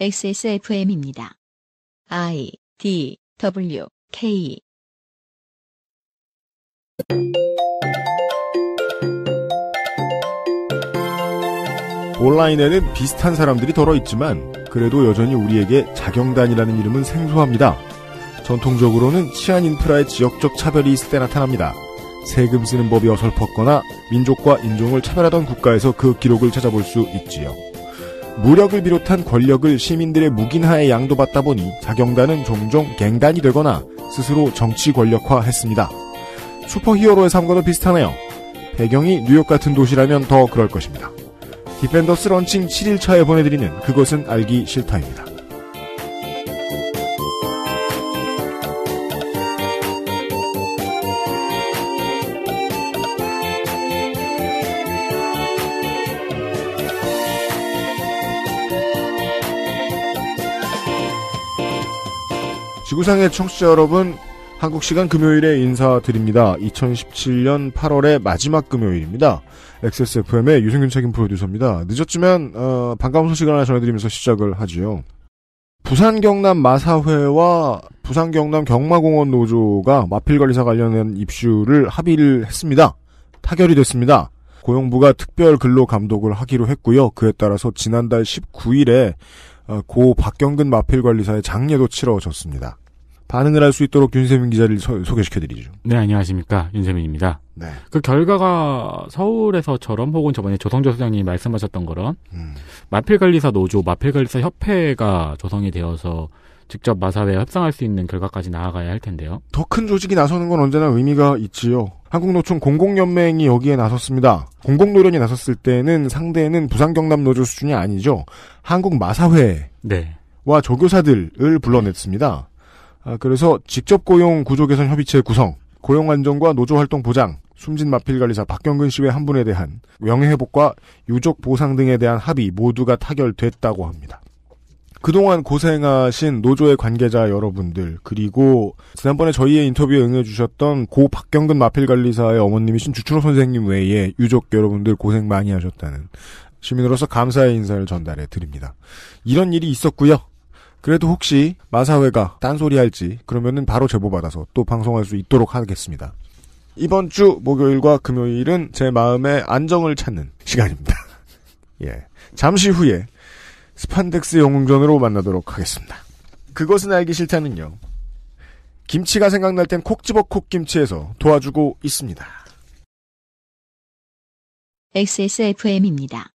XSFM입니다. I D W K 온라인에는 비슷한 사람들이 덜어 있지만 그래도 여전히 우리에게 자경단이라는 이름은 생소합니다. 전통적으로는 치안 인프라의 지역적 차별이 있을 때 나타납니다. 세금 쓰는 법이 어설펐거나 민족과 인종을 차별하던 국가에서 그 기록을 찾아볼 수 있지요. 무력을 비롯한 권력을 시민들의 묵인하에 양도받다 보니 자경단은 종종 갱단이 되거나 스스로 정치 권력화했습니다. 슈퍼히어로의 삶과도 비슷하네요. 배경이 뉴욕 같은 도시라면 더 그럴 것입니다. 디펜더스 런칭 7일차에 보내드리는 그것은 알기 싫다입니다. 지구상의 청취자 여러분, 한국 시간 금요일에 인사드립니다. 2017년 8월의 마지막 금요일입니다. XSFM의 유승균 책임 프로듀서입니다. 늦었지만 어, 반가운 소식을 하나 전해드리면서 시작을 하지요. 부산 경남 마사회와 부산 경남 경마공원 노조가 마필관리사 관련된 입슈를 합의를 했습니다. 타결이 됐습니다. 고용부가 특별 근로 감독을 하기로 했고요. 그에 따라서 지난달 19일에 어, 고 박경근 마필관리사의 장례도 치러졌습니다. 반응을 할 수 있도록 윤세민 기자를 소, 소개시켜드리죠. 네, 안녕하십니까. 윤세민입니다. 네. 그 결과가 서울에서처럼 혹은 저번에 조성조 소장님이 말씀하셨던 거런 음. 마필관리사 노조, 마필관리사 협회가 조성이 되어서 직접 마사회에 협상할 수 있는 결과까지 나아가야 할 텐데요. 더 큰 조직이 나서는 건 언제나 의미가 있지요. 한국노총 공공연맹이 여기에 나섰습니다. 공공노련이 나섰을 때는 상대는 부산경남노조 수준이 아니죠. 한국마사회와 네. 조교사들을 불러냈습니다. 아, 그래서 직접 고용 구조 개선 협의체 구성, 고용 안정과 노조 활동 보장, 숨진 마필 관리사 박경근 씨의 한 분에 대한 명예 회복과 유족 보상 등에 대한 합의 모두가 타결됐다고 합니다. 그동안 고생하신 노조의 관계자 여러분들 그리고 지난번에 저희의 인터뷰에 응해주셨던 고 박경근 마필관리사의 어머님이신 주춘호 선생님 외에 유족 여러분들 고생 많이 하셨다는 시민으로서 감사의 인사를 전달해 드립니다. 이런 일이 있었고요. 그래도 혹시 마사회가 딴소리 할지 그러면은 바로 제보받아서 또 방송할 수 있도록 하겠습니다. 이번 주 목요일과 금요일은 제 마음의 안정을 찾는 시간입니다. 예. 잠시 후에 스판덱스 영웅전으로 만나도록 하겠습니다. 그것은 알기 싫다는요. 김치가 생각날 땐 콕 집어 콕 김치에서 도와주고 있습니다. XSFM입니다.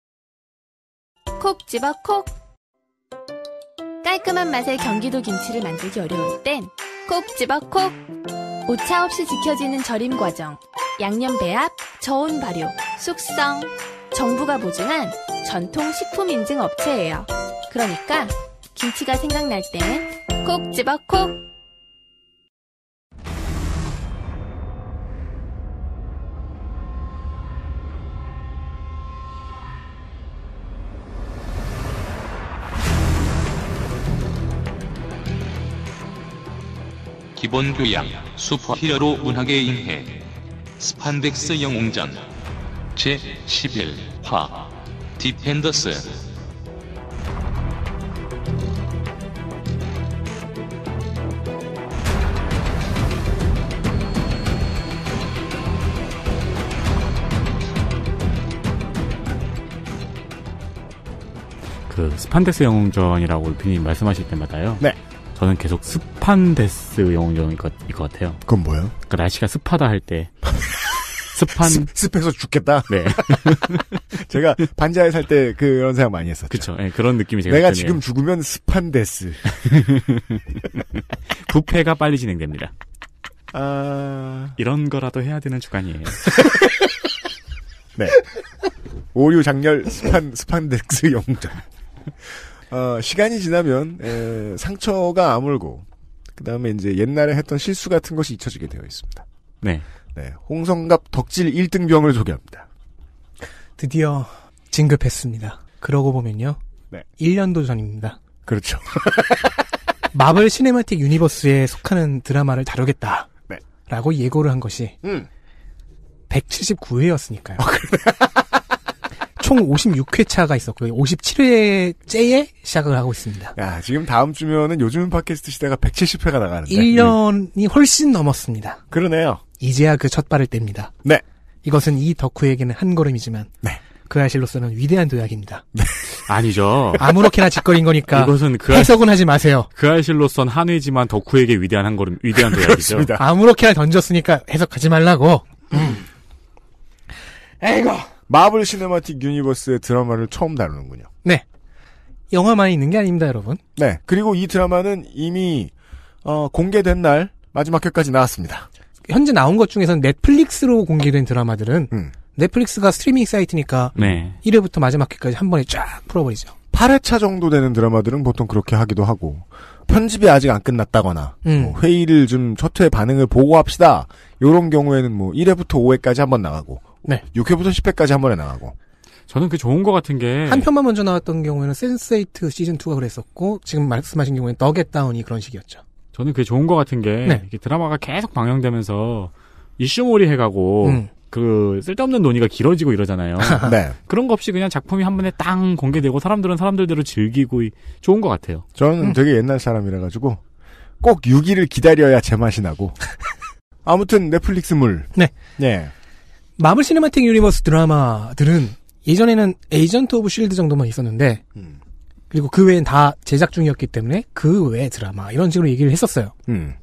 콕 집어 콕. 깔끔한 맛의 경기도 김치를 만들기 어려울 땐 콕 집어 콕. 오차 없이 지켜지는 절임 과정, 양념 배합, 저온 발효, 숙성. 정부가 보증한 전통 식품 인증 업체예요. 그러니까 김치가 생각날 땐 콕 집어 콕. 기본 교양, 슈퍼히어로 문학의 이해, 스판덱스 영웅전, 제11화, 디펜더스. 그 스판덱스 영웅전이라고 울피님 말씀하실 때마다요. 네. 저는 계속 습한 death 영웅전일 것, 일것 같아요. 그건 뭐예요? 그러니까 날씨가 습하다 할 때. 습한, 습, 습해서 죽겠다. 네. 제가 반지하에 살 때 그런 생각 많이 했었죠. 그쵸. 예, 그런 느낌이 제가 내가. 지금 죽으면 습한 death. 부패가 빨리 진행됩니다. 아, 이런 거라도 해야 되는 주간이에요. 네. 오류 장렬 스판, 스판덱스 영웅전. 어, 시간이 지나면, 에, 상처가 아물고, 그 다음에 이제 옛날에 했던 실수 같은 것이 잊혀지게 되어 있습니다. 네. 네. 홍성갑 덕질 1등병을 소개합니다. 드디어 진급했습니다. 그러고 보면요. 네. 1년도 전입니다. 그렇죠. 마블 시네마틱 유니버스에 속하는 드라마를 다루겠다. 네. 라고 예고를 한 것이 음. 179회였으니까요. 총 56회차가 있었고요. 57회째에 시작을 하고 있습니다. 야, 지금 다음 주면은 요즘 팟캐스트 시대가 170회가 나가는데. 1년이 훨씬 넘었습니다. 그러네요. 이제야 그 첫 발을 뗍니다. 네. 이것은 이 덕후에게는 한 걸음이지만 네. 그 아실로서는 위대한 도약입니다. 아니죠. 아무렇게나 짓거린 거니까 이것은 그, 알, 해석은 하지 마세요. 그 알실로선 한회지만 덕후에게 위대한 한 걸음, 위대한 도약이죠. 그렇습니다. 아무렇게나 던졌으니까 해석하지 말라고. 에이고. 마블 시네마틱 유니버스의 드라마를 처음 다루는군요. 네. 영화만 있는 게 아닙니다, 여러분. 네. 그리고 이 드라마는 이미 어, 공개된 날 마지막 회까지 나왔습니다. 현재 나온 것 중에서는 넷플릭스로 공개된 드라마들은 음. 넷플릭스가 스트리밍 사이트니까 네. 1회부터 마지막 회까지 한 번에 쫙 풀어버리죠. 8회차 정도 되는 드라마들은 보통 그렇게 하기도 하고 편집이 아직 안 끝났다거나 음. 뭐 회의를 좀 첫 회 반응을 보고 합시다. 요런 경우에는 뭐 1회부터 5회까지 한 번 나가고 네. 6회부터 10회까지 한 번에 나가고 저는 그 좋은 것 같은 게. 한 편만 먼저 나왔던 경우에는 센스8 시즌2가 그랬었고, 지금 말씀하신 경우에는 너겟다운이 그런 식이었죠. 저는 그게 좋은 것 같은 게. 네. 이게 드라마가 계속 방영되면서 이슈몰이 해가고. 음. 그 쓸데없는 논의가 길어지고 이러잖아요. 네. 그런 거 없이 그냥 작품이 한 번에 땅 공개되고 사람들은 사람들대로 즐기고 이- 좋은 것 같아요. 저는 음. 되게 옛날 사람이라 가지고 꼭 6일을 기다려야 제맛이 나고 아무튼 넷플릭스물 네. 예. 마블 시네마틱 유니버스 드라마들은 예전에는 에이전트 오브 쉴드 정도만 있었는데, 음. 그리고 그 외엔 다 제작 중이었기 때문에 그 외 드라마, 이런 식으로 얘기를 했었어요. 음.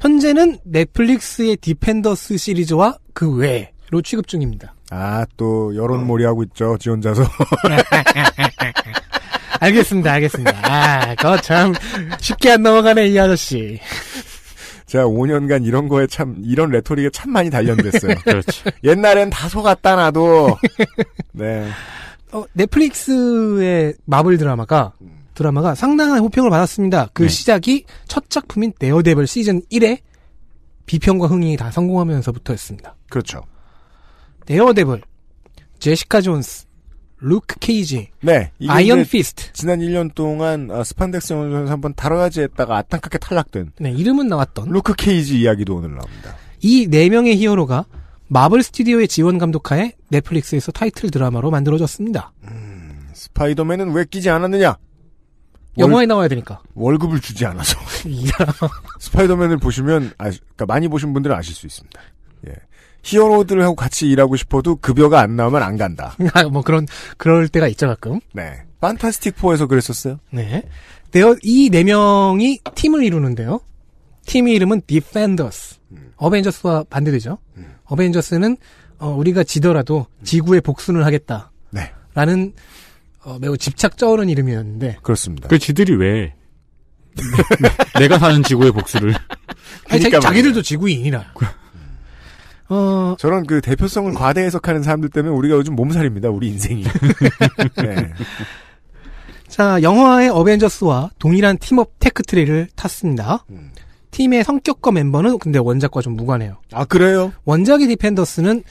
현재는 넷플릭스의 디펜더스 시리즈와 그 외로 취급 중입니다. 아, 또 여론몰이 하고 있죠. 지 혼자서. 알겠습니다, 알겠습니다. 아, 그거 참 쉽게 안 넘어가네, 이 아저씨. 제가 5년간 이런 거에 참 이런 레토릭에 참 많이 단련됐어요. 그렇죠. 옛날엔 다 속았다 나도. 네. 어, 넷플릭스의 마블 드라마가 드라마가 상당한 호평을 받았습니다. 그 네. 시작이 첫 작품인 데어데블 시즌 1에 비평과 흥이 다 성공하면서부터였습니다. 그렇죠. 데어데블, 제시카 존스, 루크 케이지, 네. 아이언 피스트. 지난 1년 동안 아, 스판덱스 영화에서 한번 다뤄야지 했다가 안타깝게 탈락된 네, 이름은 나왔던 루크 케이지 이야기도 오늘 나옵니다. 이 네 명의 히어로가 마블 스튜디오의 지원 감독하에 넷플릭스에서 타이틀 드라마로 만들어졌습니다. 스파이더맨은 왜 끼지 않았느냐? 영화에 나와야 되니까. 월급을 주지 않아서. 스파이더맨을 보시면 아, 그러니까 많이 보신 분들은 아실 수 있습니다. 예. 히어로들하고 같이 일하고 싶어도 급여가 안 나오면 안 간다. 아, 뭐 그런 그럴 때가 있죠 가끔. 네. 판타스틱 4에서 그랬었어요. 네. 데어 이네 명이 팀을 이루는데요. 팀 이름은 디펜더스. 어벤져스와 반대되죠. 어벤져스는 어, 우리가 지더라도 지구의 복수는 하겠다. 네. 라는 어, 매우 집착 쩌는 이름이었는데 그렇습니다. 그 지들이 왜 내가 사는 지구의 복수를 아니, 그러니까 자, 걔들도 지구인이라. 어, 저런 그 대표성을 과대 해석하는 사람들 때문에 우리가 요즘 몸살입니다. 우리 인생이. 네. 자, 영화의 어벤져스와 동일한 team-up tech tree를 탔습니다. 음. 팀의 성격과 멤버는 근데 원작과 좀 무관해요. 아 그래요? 원작의 디펜더스는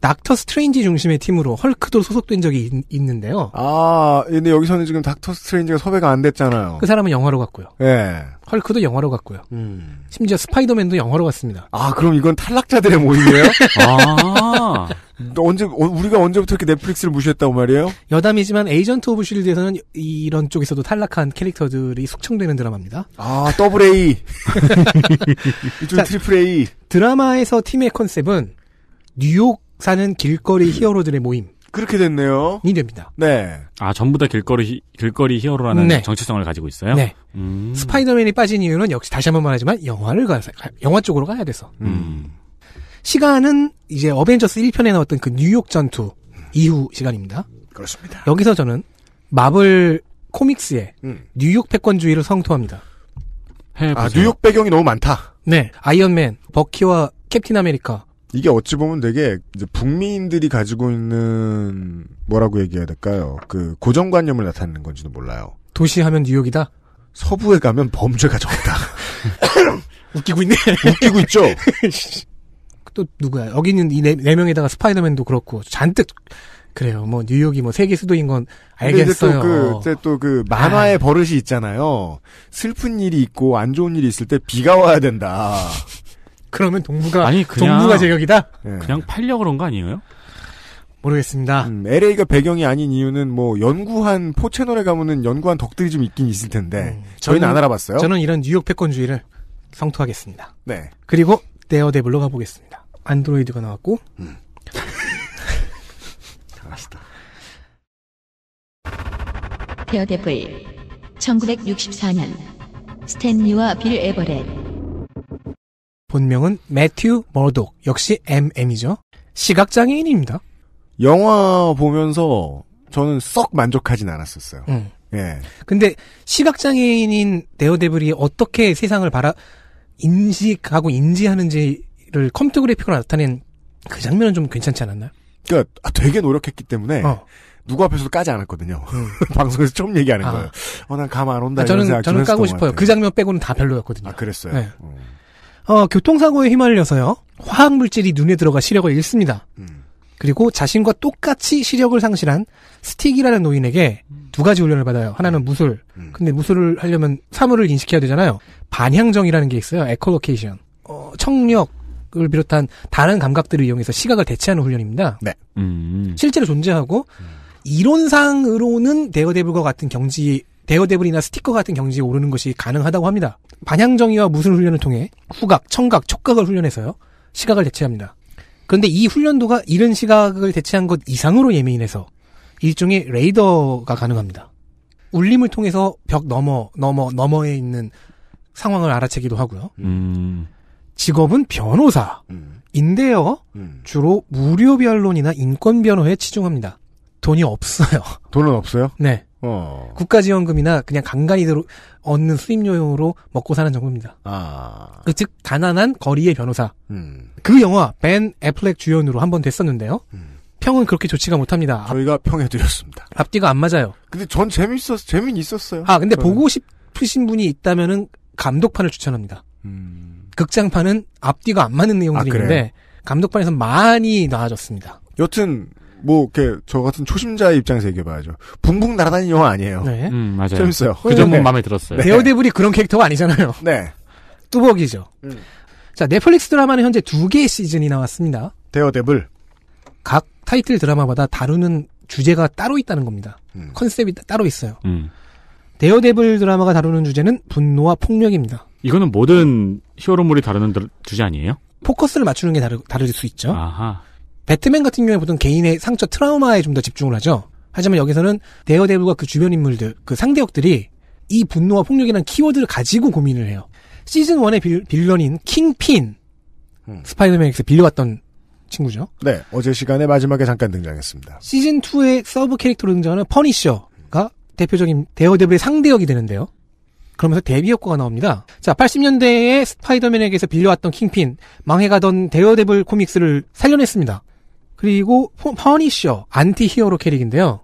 닥터 스트레인지 중심의 팀으로 헐크도 소속된 적이 있, 는데요 아 근데 여기서는 지금 닥터 스트레인지가 섭외가 안 됐잖아요. 그 사람은 영화로 갔고요. 예. 헐크도 영화로 갔고요. 음. 심지어 스파이더맨도 영화로 갔습니다. 아 그럼 이건 탈락자들의 모임이에요? 아너 언제 어, 우리가 언제부터 이렇게 넷플릭스를 무시했다고 말이에요? 여담이지만 에이전트 오브 쉴드에서는 이런 쪽에서도 탈락한 캐릭터들이 숙청되는 드라마입니다. 아 더블 A. 이쪽 자, 트리플 A. 드라마에서 팀의 컨셉은 뉴욕 사는 길거리 히어로들의 모임이 그렇게 됐네요. 됩니다. 네. 아, 전부 다 길거리 히- 길거리 히어로라는 네. 정체성을 가지고 있어요. 네. 음. 스파이더맨이 빠진 이유는 역시 다시 한 번 말하지만 영화를 가서 영화 쪽으로 가야 돼서. 음. 시간은 이제 어벤져스 1편에 나왔던 그 뉴욕 전투 이후 시간입니다. 그렇습니다. 여기서 저는 마블 코믹스의 음. 뉴욕 패권주의를 성토합니다. 헤아려 보세요. 뉴욕 배경이 너무 많다. 네. 아이언맨, 버키와 캡틴 아메리카. 이게 어찌 보면 되게 이제 북미인들이 가지고 있는 뭐라고 얘기해야 될까요? 그 고정관념을 나타내는 건지도 몰라요. 도시 하면 뉴욕이다. 서부에 가면 범죄가 적다. 웃기고 있네. 웃기고 있죠. 또 누구야? 여기 있는 이네 명에다가 스파이더맨도 그렇고 잔뜩 그래요. 뭐 뉴욕이 뭐 세계 수도인 건 알겠어요. 근데 이제 또그 만화의 버릇이 있잖아요. 슬픈 일이 있고 안 좋은 일이 있을 때 비가 와야 된다. 그러면 동부가 아니, 그냥- 동부가 제격이다. 예. 그냥 팔려 그런 거 아니에요? 모르겠습니다. 음, LA가 배경이 아닌 이유는 뭐 연구한 포 채널에 가면은 연구한 덕들이 좀 있긴 있을 텐데 음, 저희는 저는- 안 알아봤어요. 저는 이런 뉴욕 패권주의를 성토하겠습니다. 네. 그리고 데어데블로 가보겠습니다. 안드로이드가 나왔고 알았다. 데어데블 1964년 스탠리와 빌 에버렛 본명은 매튜 머독 역시 MM이죠. 시각장애인입니다. 영화 보면서 저는 썩 만족하진 않았었어요. 음. 예. 근데 시각장애인인 데어데블이 어떻게 세상을 바라 인식하고 인지하는지를 컴퓨터 그래픽으로 나타낸 그 장면은 좀 괜찮지 않았나요? 그러니까 아, 되게 노력했기 때문에 어. 누구 앞에서도 까지 않았거든요. 음. 방송에서 처음 얘기하는 아. 거예요. 어, 난 가만 안 온다. 아, 저는 저는 까고 싶어요. 그 장면 빼고는 다 별로였거든요. 아, 그랬어요. 네. 어. 어, 교통사고에 휘말려서요. 화학 물질이 눈에 들어가 시력을 잃습니다. 음. 그리고 자신과 똑같이 시력을 상실한 스틱이라는 노인에게 두 가지 훈련을 받아요. 하나는 무술. 음. 근데 무술을 하려면 사물을 인식해야 되잖아요. 반향정위라는 게 있어요. echolocation. 어, 청력을 비롯한 다른 감각들을 이용해서 시각을 대체하는 훈련입니다. 음. 실제로 존재하고 이론상으로는 데어데블과 같은 경지 데어데블이나 스티커 같은 경지에 오르는 것이 가능하다고 합니다. 반향정의와 무술 훈련을 통해 후각, 청각, 촉각을 훈련해서요. 시각을 대체합니다. 그런데 이 훈련도가 이른 시각을 대체한 것 이상으로 예민해서 일종의 레이더가 가능합니다. 울림을 통해서 벽 너머, 너머, 너머에 있는 상황을 알아채기도 하고요. 음. 직업은 변호사인데요. 음. 음. 주로 무료 변론이나 인권 변호에 치중합니다. 돈이 없어요. 돈은 없어요? 네. 어. 국가지원금이나 그냥 간간히 들어 얻는 수입료로 먹고 사는 정도입니다. 아. 그 즉 가난한 거리의 변호사. 음. 그 영화 벤 애플렉 주연으로 한 번 됐었는데요. 음. 평은 그렇게 좋지가 못합니다. 앞, 저희가 평해드렸습니다. 앞뒤가 안 맞아요. 근데 전 재밌었, 재민 있었어요. 아 근데 저는. 보고 싶으신 분이 있다면은 감독판을 추천합니다. 음. 극장판은 앞뒤가 안 맞는 내용들이 아? 있는데 감독판에서 많이 나아졌습니다. 여튼, 뭐, 이렇게, 저 같은 초심자의 입장에서 얘기해봐야죠. 붕붕 날아다니는 영화 아니에요. 네. 음, 맞아요. 재밌어요. 그 점은 네. 마음에 들었어요. 네. 데어데블이 그런 캐릭터가 아니잖아요. 네. 뚜벅이죠. 음. 자 넷플릭스 드라마는 현재 두 개의 시즌이 나왔습니다. 데어데블. 각 타이틀 드라마마다 다루는 주제가 따로 있다는 겁니다. 음. 컨셉이 따- 따로 있어요. 음. 데어데블 드라마가 다루는 주제는 분노와 폭력입니다. 이거는 모든 히어로물이 다루는 드- 주제 아니에요? 포커스를 맞추는 게 다르, 다를 수 있죠. 아하. 배트맨 같은 경우에 보통 개인의 상처 트라우마에 좀 더 집중을 하죠. 하지만 여기서는 데어데블과 그 주변 인물들, 그 상대역들이 이 분노와 폭력이라는 키워드를 가지고 고민을 해요. 시즌 1의 빌, 빌런인 킹핀, 음. 스파이더맨에서 빌려왔던 친구죠. 네. 어제 시간에 마지막에 잠깐 등장했습니다. 시즌 2의 서브 캐릭터로 등장하는 퍼니셔가 대표적인 데어데블의 상대역이 되는데요. 그러면서 대비 효과가 나옵니다. 자, 80년대에 스파이더맨에게서 빌려왔던 킹핀, 망해가던 데어데블 코믹스를 살려냈습니다. 그리고 포- 퍼니셔, anti-hero 캐릭인데요.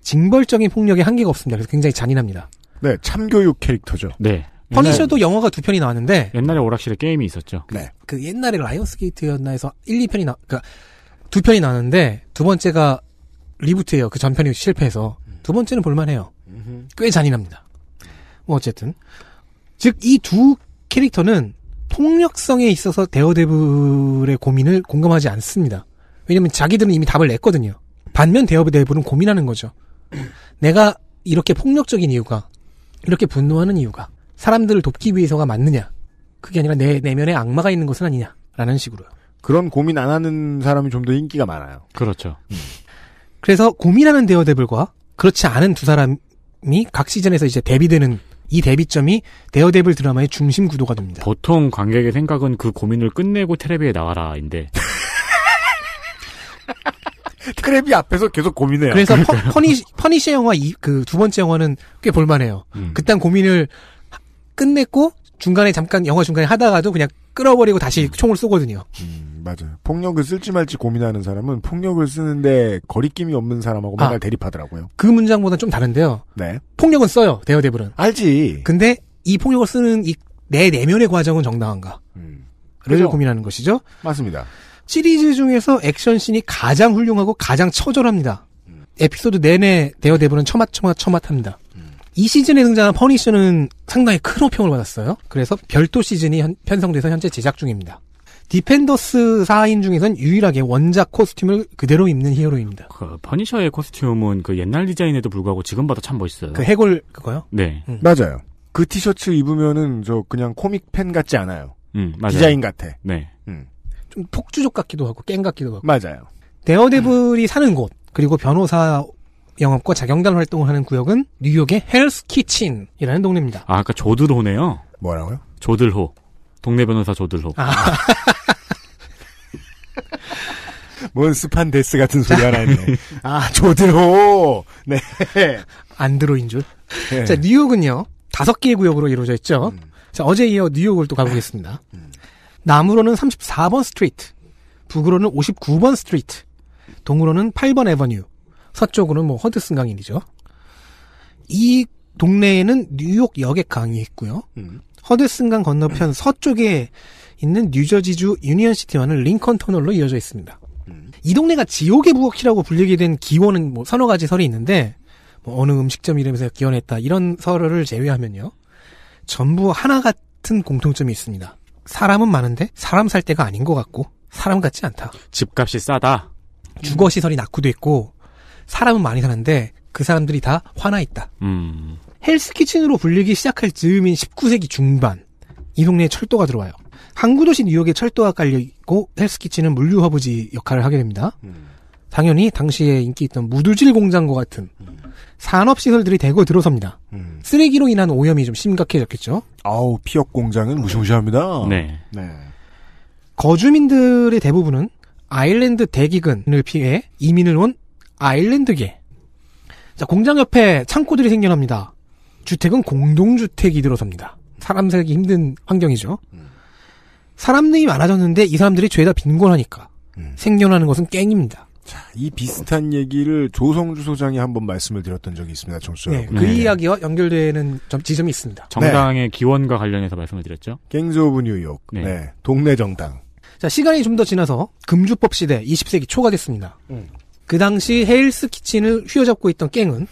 징벌적인 폭력에 한계가 없습니다. 그래서 굉장히 잔인합니다. 네. 참교육 캐릭터죠. 네. 퍼니셔도 영화가 두 편이 나왔는데, 옛날에 오락실에 게임이 있었죠. 네. 그 옛날에 라이언스 게이트였나 해서 1, 2편이 나, 그니까 두 편이 나왔는데, 두 번째가 리부트예요. 그 전편이 실패해서. 두 번째는 볼만해요. 꽤 잔인합니다. 뭐 어쨌든. 즉, 이 두 캐릭터는 폭력성에 있어서 데어데블의 고민을 공감하지 않습니다. 왜냐면 자기들은 이미 답을 냈거든요. 반면 데어데블은 고민하는 거죠. 내가 이렇게 폭력적인 이유가, 이렇게 분노하는 이유가, 사람들을 돕기 위해서가 맞느냐. 그게 아니라 내 내면에 악마가 있는 것은 아니냐. 라는 식으로요. 그런 고민 안 하는 사람이 좀 더 인기가 많아요. 그렇죠. 그래서 고민하는 데어데블과 그렇지 않은 두 사람이 각 시즌에서 이제 대비되는 이 대비점이 데어데블 드라마의 중심 구도가 됩니다. 보통 관객의 생각은 그 고민을 끝내고 테레비에 나와라인데 크랩이 앞에서 계속 고민해요. 그래서 퍼, 퍼니, 퍼니셔 영화 그 두 번째 영화는 꽤 볼만해요. 음. 그딴 고민을 하- 끝냈고 중간에 잠깐 영화 중간에 하다가도 그냥 끌어버리고 다시 총을 쏘거든요. 음, 맞아요. 폭력을 쓸지 말지 고민하는 사람은 폭력을 쓰는데 거리낌이 없는 사람하고 맨날 아. 대립하더라고요. 그 문장보다 좀 다른데요. 네. 폭력은 써요. 데어데블은. 알지. 근데 이 폭력을 쓰는 이 내 내면의 과정은 정당한가를 음, 그죠. 고민하는 것이죠. 맞습니다. 시리즈 중에서 액션씬이 가장 훌륭하고 가장 처절합니다. 에피소드 내내 데어데블은 처맞처맞처맞합니다. 이 시즌에 등장한 퍼니셔는 상당히 큰 호평을 받았어요. 그래서 별도 시즌이 현- 편성돼서 현재 제작 중입니다. 디펜더스 4인 중에선 유일하게 원작 costume을 그대로 입는 히어로입니다. 그 퍼니셔의 costume은 그 옛날 디자인에도 불구하고 지금 봐도 참 멋있어요. 그 해골 그거요? 네. 맞아요. 그 티셔츠 입으면은 저 그냥 코믹 팬 같지 않아요. 음, 맞아요. 디자인 같아. 네. 좀 폭주족 같기도 하고 깽 같기도 하고. 맞아요. 데어데블이 사는 곳 그리고 변호사 영업과 자경단 활동을 하는 구역은 뉴욕의 헬스 키친이라는 동네입니다. 아, 아까 조들호네요. 뭐라고요? 조들호. 동네 변호사 조들호. 아, 뭔 스판덱스 같은 소리 하나 했네. 아, 조들호! 네. 안드로인 줄. 네. 자, 뉴욕은요, 다섯 개의 구역으로 이루어져 있죠. 음. 자, 어제 이어 뉴욕을 또 가보겠습니다. 남으로는 34번 Street, 북으로는 59번 Street, 동으로는 8번 Avenue, 서쪽으로는 뭐 허드슨 강일이죠. 이 동네에는 뉴욕 여객항이 있고요. 음. 허드슨 강 건너편 서쪽에 있는 뉴저지주 유니언시티와는 링컨 터널로 이어져 있습니다. 음. 이 동네가 지옥의 부엌이라고 불리게 된 기원은 뭐 서너 가지 설이 있는데 뭐 어느 음식점 이름에서 기원했다 이런 설을 제외하면요 전부 하나 같은 공통점이 있습니다. 사람은 많은데 사람 살 때가 아닌 것 같고 사람 같지 않다. 집값이 싸다. 주거 시설이 낙후돼 있고 사람은 많이 사는데 그 사람들이 다 화나 있다. 음. 헬스 키친으로 불리기 시작할 즈음인 19세기 중반 이 동네에 철도가 들어와요. 항구 도시 뉴욕에 철도가 깔려 있고 헬스 키친은 물류 허브지 역할을 하게 됩니다. 음. 당연히 당시에 인기 있던 무두질 공장과 같은 산업 시설들이 대거 들어섭니다. 음. 쓰레기로 인한 오염이 좀 심각해졌겠죠. 아우, 피역 공장은 무시무시합니다. 네. 네. 거주민들의 대부분은 아일랜드 대기근을 피해 이민을 온 아일랜드계. 자, 공장 옆에 창고들이 생겨납니다. 주택은 공동주택이 들어섭니다. 사람 살기 힘든 환경이죠. 사람들이 많아졌는데 이 사람들이 죄다 빈곤하니까 음. 생겨나는 것은 깽입니다. 이 비슷한 얘기를 조성주 소장이 한번 말씀을 드렸던 적이 있습니다, 청취자 네. 그 네. 이야기와 연결되는 점, 지점이 있습니다. 정당의 기원과 관련해서 말씀을 드렸죠. 갱즈 오브 뉴욕. 네. 네. 동네 정당. 자, 시간이 좀 더 지나서 금주법 시대 20세기 초가 됐습니다. 음. 그 당시 헬스 키친을 휘어잡고 있던 갱은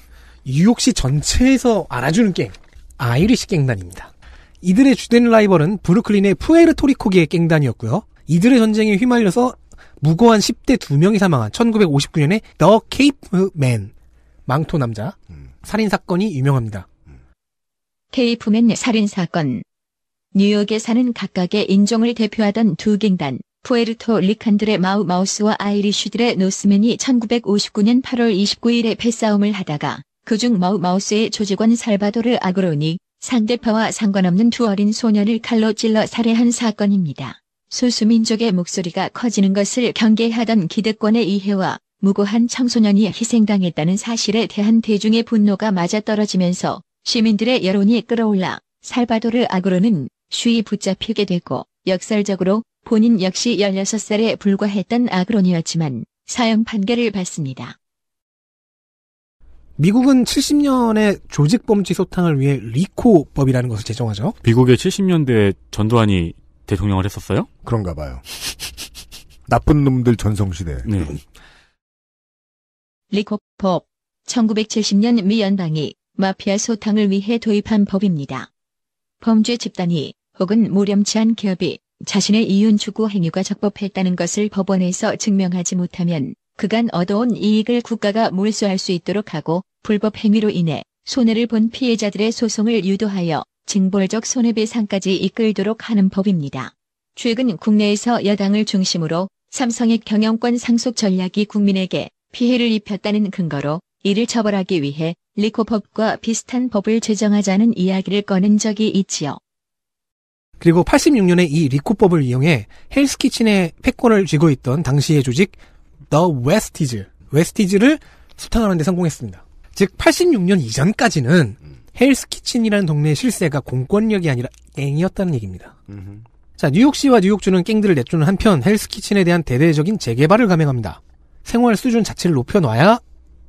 뉴욕시 전체에서 알아주는 갱, Irish 갱단입니다. 이들의 주된 라이벌은 브루클린의 푸에르토리코계의 갱단이었고요. 이들의 전쟁에 휘말려서 무고한 10대 2명이 사망한 1959년에 The Cape Man, 망토 남자, 살인 사건이 유명합니다. Cape Man 살인 사건. 뉴욕에 사는 각각의 인종을 대표하던 두 갱단, Puerto Rican들의 마우 마우스와 Irish들의 노스맨이 1959년 8월 29일에 패싸움을 하다가 그중 마우 마우스의 조직원 살바도르 아그로니 상대파와 상관없는 두 어린 소년을 칼로 찔러 살해한 사건입니다. 소수민족의 목소리가 커지는 것을 경계하던 기득권의 이해와 무고한 청소년이 희생당했다는 사실에 대한 대중의 분노가 맞아떨어지면서 시민들의 여론이 끌어올라 살바도르 아그로는 쉬이 붙잡히게 되고 역설적으로 본인 역시 16살에 불과했던 아그론이었지만 사형 판결을 받습니다. 미국은 70년에 조직범죄 소탕을 위해 리코법이라는 것을 제정하죠. 미국의 70년대 전두환이 대통령을 했었어요? 그런가 봐요. 나쁜 놈들 전성시대. 네. 리코법 1970년 미 연방이 마피아 소탕을 위해 도입한 법입니다. 범죄 집단이 혹은 무렴치한 기업이 자신의 이윤 추구 행위가 적법했다는 것을 법원에서 증명하지 못하면 그간 얻어온 이익을 국가가 몰수할 수 있도록 하고 불법 행위로 인해 손해를 본 피해자들의 소송을 유도하여 징벌적 손해배상까지 이끌도록 하는 법입니다. 최근 국내에서 여당을 중심으로 삼성의 경영권 상속 전략이 국민에게 피해를 입혔다는 근거로 이를 처벌하기 위해 리코법과 비슷한 법을 제정하자는 이야기를 꺼낸 적이 있지요. 그리고 86년에 이 리코법을 이용해 헬스키친의 패권을 쥐고 있던 당시의 조직 The Westies, 웨스티즈를 소탕하는 데 성공했습니다. 즉 86년 이전까지는 헬스 키친이라는 동네의 실세가 공권력이 아니라 갱이었다는 얘기입니다. 자, 뉴욕시와 뉴욕주는 갱들을 내쫓는 한편 헬스 키친에 대한 대대적인 재개발을 감행합니다. 생활 수준 자체를 높여놔야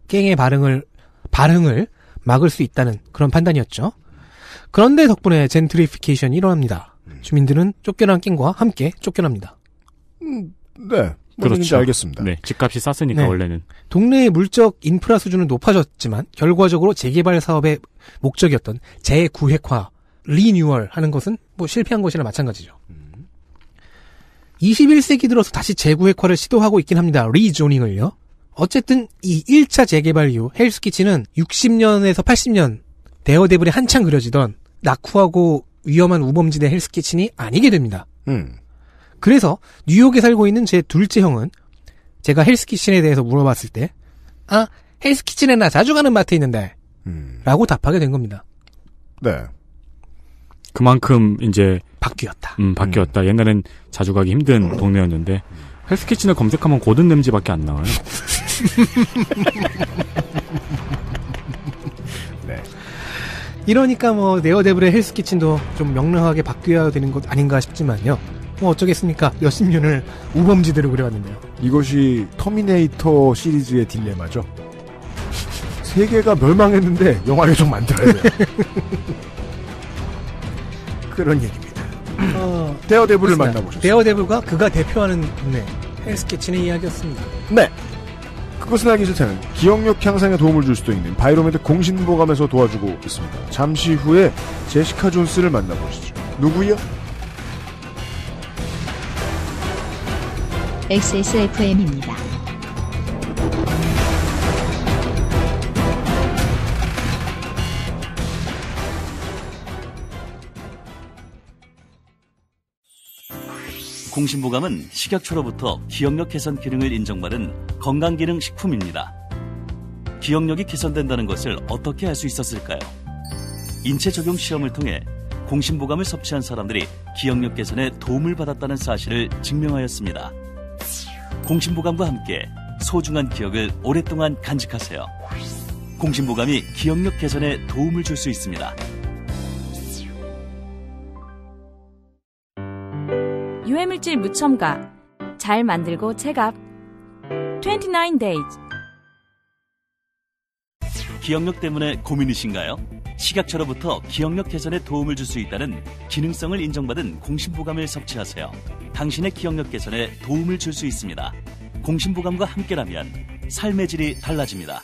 갱의 발흥을 발흥을 막을 수 있다는 그런 판단이었죠. 그런데 덕분에 젠트리피케이션이 일어납니다. 주민들은 쫓겨난 갱과 함께 쫓겨납니다. 네. 뭔 얘기인지 알겠습니다. 네. 집값이 쌌으니까 네. 원래는. 동네의 물적 인프라 수준은 높아졌지만 결과적으로 재개발 사업의 목적이었던 재구획화, 리뉴얼 하는 것은 뭐 실패한 것이나 마찬가지죠. 21세기 들어서 다시 재구획화를 시도하고 있긴 합니다. 리조닝을요. 어쨌든 이 1차 재개발 이후 헬스키치는 60년에서 80년 데어데블이 한창 그려지던 낙후하고 위험한 우범지대 헬스키친이 아니게 됩니다. 음. 그래서 뉴욕에 살고 있는 제 둘째 형은 제가 헬스키친에 대해서 물어봤을 때, 아, 헬스키친에 나 자주 가는 마트 있는데, 음. 라고 답하게 된 겁니다. 네. 그만큼 이제 바뀌었다. 음, 바뀌었다. 옛날엔 자주 가기 힘든 동네였는데 헬스키친을 검색하면 고든 램지밖에 안 나와요. 이러니까 뭐 네오데블의 헬스키친도 좀 명랑하게 바뀌어야 되는 것 아닌가 싶지만요. 뭐 어쩌겠습니까? 몇십 년을 우범지대로 그려왔는데요. 이것이 터미네이터 시리즈의 딜레마죠. 세계가 멸망했는데 영화 계속 만들어야 돼요. 그런 얘기입니다. 어, 데어데블을. 만나보셨어요. 데어데블과 그가 대표하는 동네 헬스키친의 이야기였습니다. 네. 그것은 알기 싫다는 기억력 향상에 도움을 줄 수도 있는 바이로메드 공신보감에서 도와주고 있습니다. 잠시 후에 제시카 존스를 만나보시죠. 누구요? XSFM입니다. 공신보감은 식약처로부터 기억력 개선 기능을 인정받은 건강기능 식품입니다. 기억력이 개선된다는 것을 어떻게 알 수 있었을까요? 인체 적용 시험을 통해 공신보감을 섭취한 사람들이 기억력 개선에 도움을 받았다는 사실을 증명하였습니다. 공신보감과 함께 소중한 기억을 오랫동안 간직하세요. 공신보감이 기억력 개선에 도움을 줄 수 있습니다. 유해물질 무첨가 잘 만들고 체갑 29 days 기억력 때문에 고민이신가요? 식약처로부터 기억력 개선에 도움을 줄 수 있다는 기능성을 인정받은 공신보감을 섭취하세요. 당신의 기억력 개선에 도움을 줄 수 있습니다. 공신보감과 함께라면 삶의 질이 달라집니다.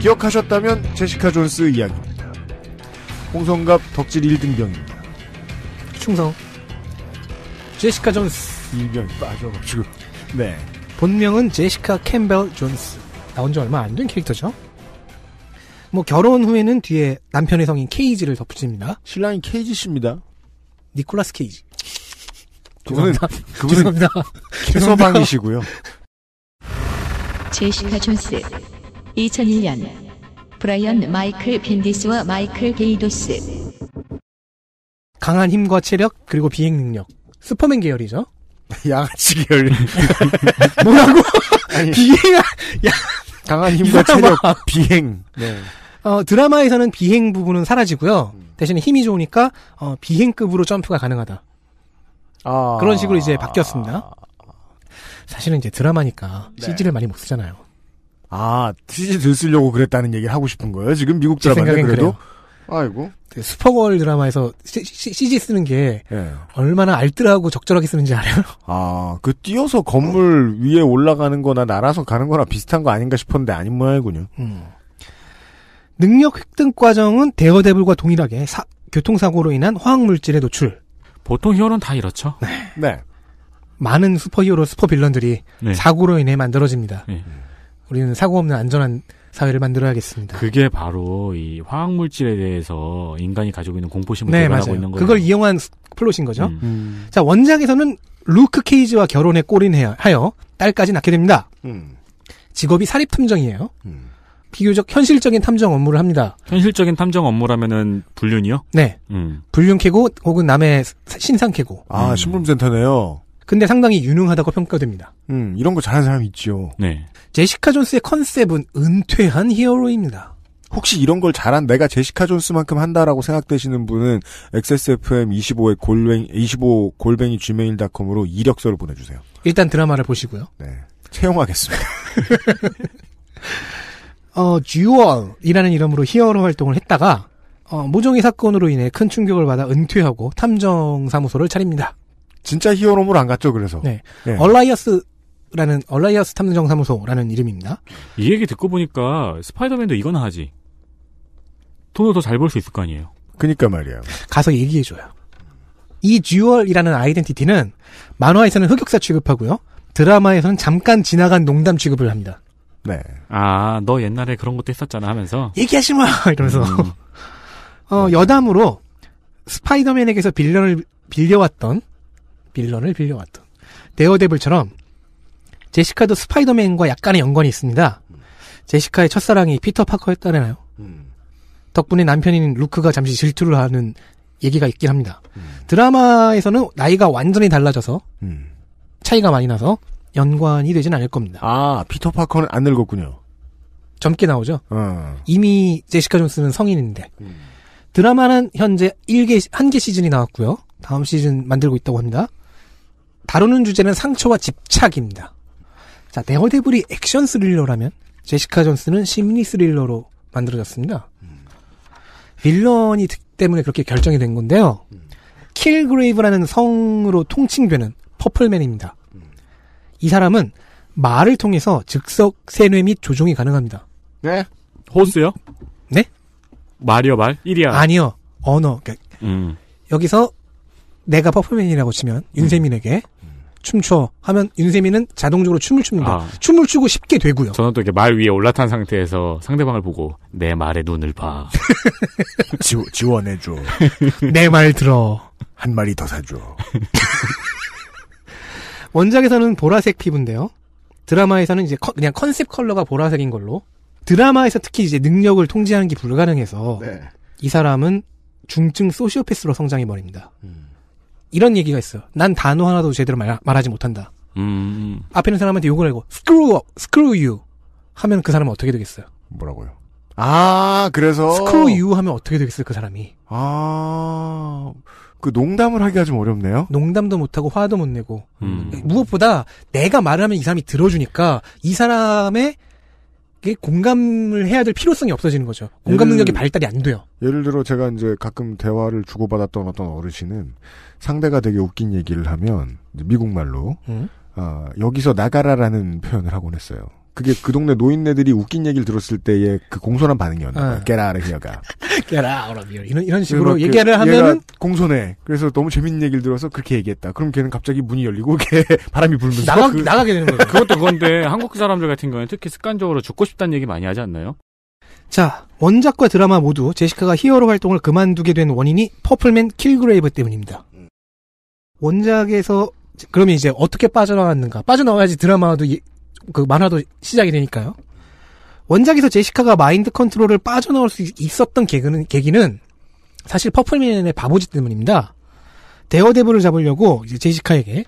기억하셨다면 제시카 존스 이야기입니다. 홍성갑 덕질 1등병입니다. 충성. 제시카 존스. 일병이 빠져가지고. 네. 본명은 제시카 캠벨 존스. 나온 지 얼마 안 된 캐릭터죠. 뭐 결혼 후에는 뒤에 남편의 성인 케이지를 덧붙입니다. 신랑이 케이지 씨입니다. 니콜라스 케이지. 그분은 죄송합니다. 캐서방이시고요. 제시카 존스 2001년 브라이언 마이클 벤디스와 마이클 게이도스 강한 힘과 체력 그리고 비행 능력. 슈퍼맨 계열이죠. 양아치 계열. 뭐라고? 비행 강한 힘과 이 사람아. 체력, 비행. 네. 어, 드라마에서는 비행 부분은 사라지고요. 대신에 힘이 좋으니까 어, 비행급으로 점프가 가능하다. 아. 그런 식으로 이제 바뀌었습니다. 사실은 이제 드라마니까 네. CG를 많이 못 쓰잖아요. 아, CG 들 쓰려고 그랬다는 얘기를 하고 싶은 거예요? 지금 미국 제 드라마인데 그래도? 그래요. 아이고. 그 슈퍼걸 드라마에서 C, g 쓰는 게 예. 얼마나 알뜰하고 적절하게 쓰는지 알아요? 아, 그 뛰어서 건물 위에 올라가는 거나 날아서 가는 거나 비슷한 거 아닌가 싶었는데 아닌 모양이군요. 음. 능력 획득 과정은 데어데블과 동일하게 사- 교통사고로 인한 화학물질의 노출. 보통 히어로는 다 이렇죠. 네. 많은 슈퍼히어로 super villain들이 네. 사고로 인해 만들어집니다. 네. 우리는 사고 없는 안전한 사회를 만들어야겠습니다. 그게 바로 이 화학 물질에 대해서 인간이 가지고 있는 공포심을 네, 개발하고. 있는 거예요. 그걸 이용한 스- 플롯인 거죠. 음. 음. 자, 원작에서는 루크 케이지와 결혼에 골인하여 딸까지 낳게 됩니다. 음. 직업이 사립 탐정이에요. 음. 비교적 현실적인 탐정 업무를 합니다. 현실적인 탐정 업무라면은 불륜이요? 네. 음. 불륜 캐고 혹은 남의 사- 신상 캐고. 아, 음. 신문센터네요. 근데 상당히 유능하다고 평가됩니다. 음, 이런 거 잘하는 사람 있죠. 네. 제시카 존스의 컨셉은 은퇴한 히어로입니다. 혹시 이런 걸 잘한 내가 제시카 존스만큼 한다라고 생각되시는 분은 XSFM25의 골뱅이, 25 골뱅이 gmail.com으로 이력서를 보내주세요. 일단 드라마를 보시고요. 네. 채용하겠습니다. 어, 쥬얼이라는 이름으로 히어로 활동을 했다가 어, 모종의 사건으로 인해 큰 충격을 받아 은퇴하고 탐정 사무소를 차립니다. 진짜 히어로물 안 같죠, 그래서. 네. 네. 얼라이어스 라는 얼라이어스 탐정 사무소라는 이름입니다. 이 얘기 듣고 보니까 스파이더맨도 이거나 하지. 돈을 더 잘 벌 수 있을 거 아니에요. 그니까 말이에요. 가서 얘기해줘요. 이 쥬얼이라는 identity는 만화에서는 흑역사 취급하고요. 드라마에서는 잠깐 지나간 농담 취급을 합니다. 네. 아, 너 옛날에 그런 것도 했었잖아 하면서. 얘기하지 마! 이러면서. 음. 어, 여담으로 스파이더맨에게서 빌런을 빌려왔던, 빌런을 빌려왔던, 데어데블처럼 제시카도 스파이더맨과 약간의 연관이 있습니다. 제시카의 첫사랑이 피터 파커였다잖아요. 음. 덕분에 남편인 루크가 잠시 질투를 하는 얘기가 있긴 합니다. 드라마에서는 나이가 완전히 달라져서 음. 차이가 많이 나서 연관이 되진 않을 겁니다. 아, 피터 파커는 안 늙었군요. 젊게 나오죠. 어. 이미 제시카 존스는 성인인데 드라마는 현재 1개 한 개 시즌이 나왔고요. 다음 시즌 만들고 있다고 합니다. 다루는 주제는 상처와 집착입니다. 자, 데어데블이 액션 스릴러라면 제시카 존스는 심리 스릴러로 만들어졌습니다. 빌런이 드- 때문에 그렇게 결정이 된 건데요. 킬그레이브라는 성으로 통칭되는 퍼플맨입니다. 이 사람은 말을 통해서 즉석 세뇌 및 조종이 가능합니다. 네. 호스요? 네? 말이요, 말? 이랴. 아니요. 언어. 그러니까 음. 여기서 내가 퍼플맨이라고 치면 윤세민에게 춤춰 하면 윤세민은 자동적으로 춤을 춥니다. 아. 춤을 추고 싶게 되고요. 저는 또 이렇게 말 위에 올라탄 상태에서 상대방을 보고 내 말에 눈을 봐. 지, 지원해줘. 내 말 들어. 한 마리 더 사줘. 원작에서는 보라색 피부인데요. 드라마에서는 이제 컨- 그냥 컨셉 컬러가 보라색인 걸로. 드라마에서 특히 이제 능력을 통제하는 게 불가능해서 네. 이 사람은 중증 소시오패스로 성장해 버립니다. 음. 이런 얘기가 있어요. 난 단어 하나도 제대로 말, 말하지 못한다. 음. 앞에 있는 사람한테 욕을 하고 screw up, screw you 하면 그 사람은 어떻게 되겠어요? 뭐라고요? 아, 그래서. screw you 하면 어떻게 되겠어요, 그 사람이? 아, 그 농담을 하기가 좀 어렵네요. 농담도 못하고 화도 못 내고 음. 무엇보다 내가 말을 하면 이 사람이 들어주니까 이 사람의 게 공감을 해야 될 필요성이 없어지는 거죠. 공감 예를- 능력이 발달이 안 돼요. 예를 들어 제가 이제 가끔 대화를 주고받았던 어떤 어르신은 상대가 되게 웃긴 얘기를 하면 이제 미국 말로 음. 아, 여기서 나가라라는 표현을 하곤 했어요. 그게 그 동네 노인네들이 웃긴 얘기를 들었을 때의 그 공손한 반응이었나 봐요. 어. Get outta here가. Get out of here. 이런 이런 막 식으로 그 얘기를 얘가 하면은 공손해. 그래서 너무 재밌는 얘기를 들어서 그렇게 얘기했다. 그럼 걔는 갑자기 문이 열리고 걔 바람이 불면서 나가 그- 나가게 되는 거죠. 그것도 그건데 한국 사람들 같은 경우는 특히 습관적으로 죽고 싶다는 얘기 많이 하지 않나요? 자, 원작과 드라마 모두 제시카가 히어로 활동을 그만두게 된 원인이 퍼플맨 킬그레이브 때문입니다. 원작에서 그러면 이제 어떻게 빠져나왔는가? 빠져나와야지 드라마도 이- 그 만화도 시작이 되니까요. 원작에서 제시카가 마인드 컨트롤을 빠져나올 수 있- 있었던 계기는, 계기는 사실 퍼플맨의 바보짓 때문입니다. 데어데블을 잡으려고 이제 제시카에게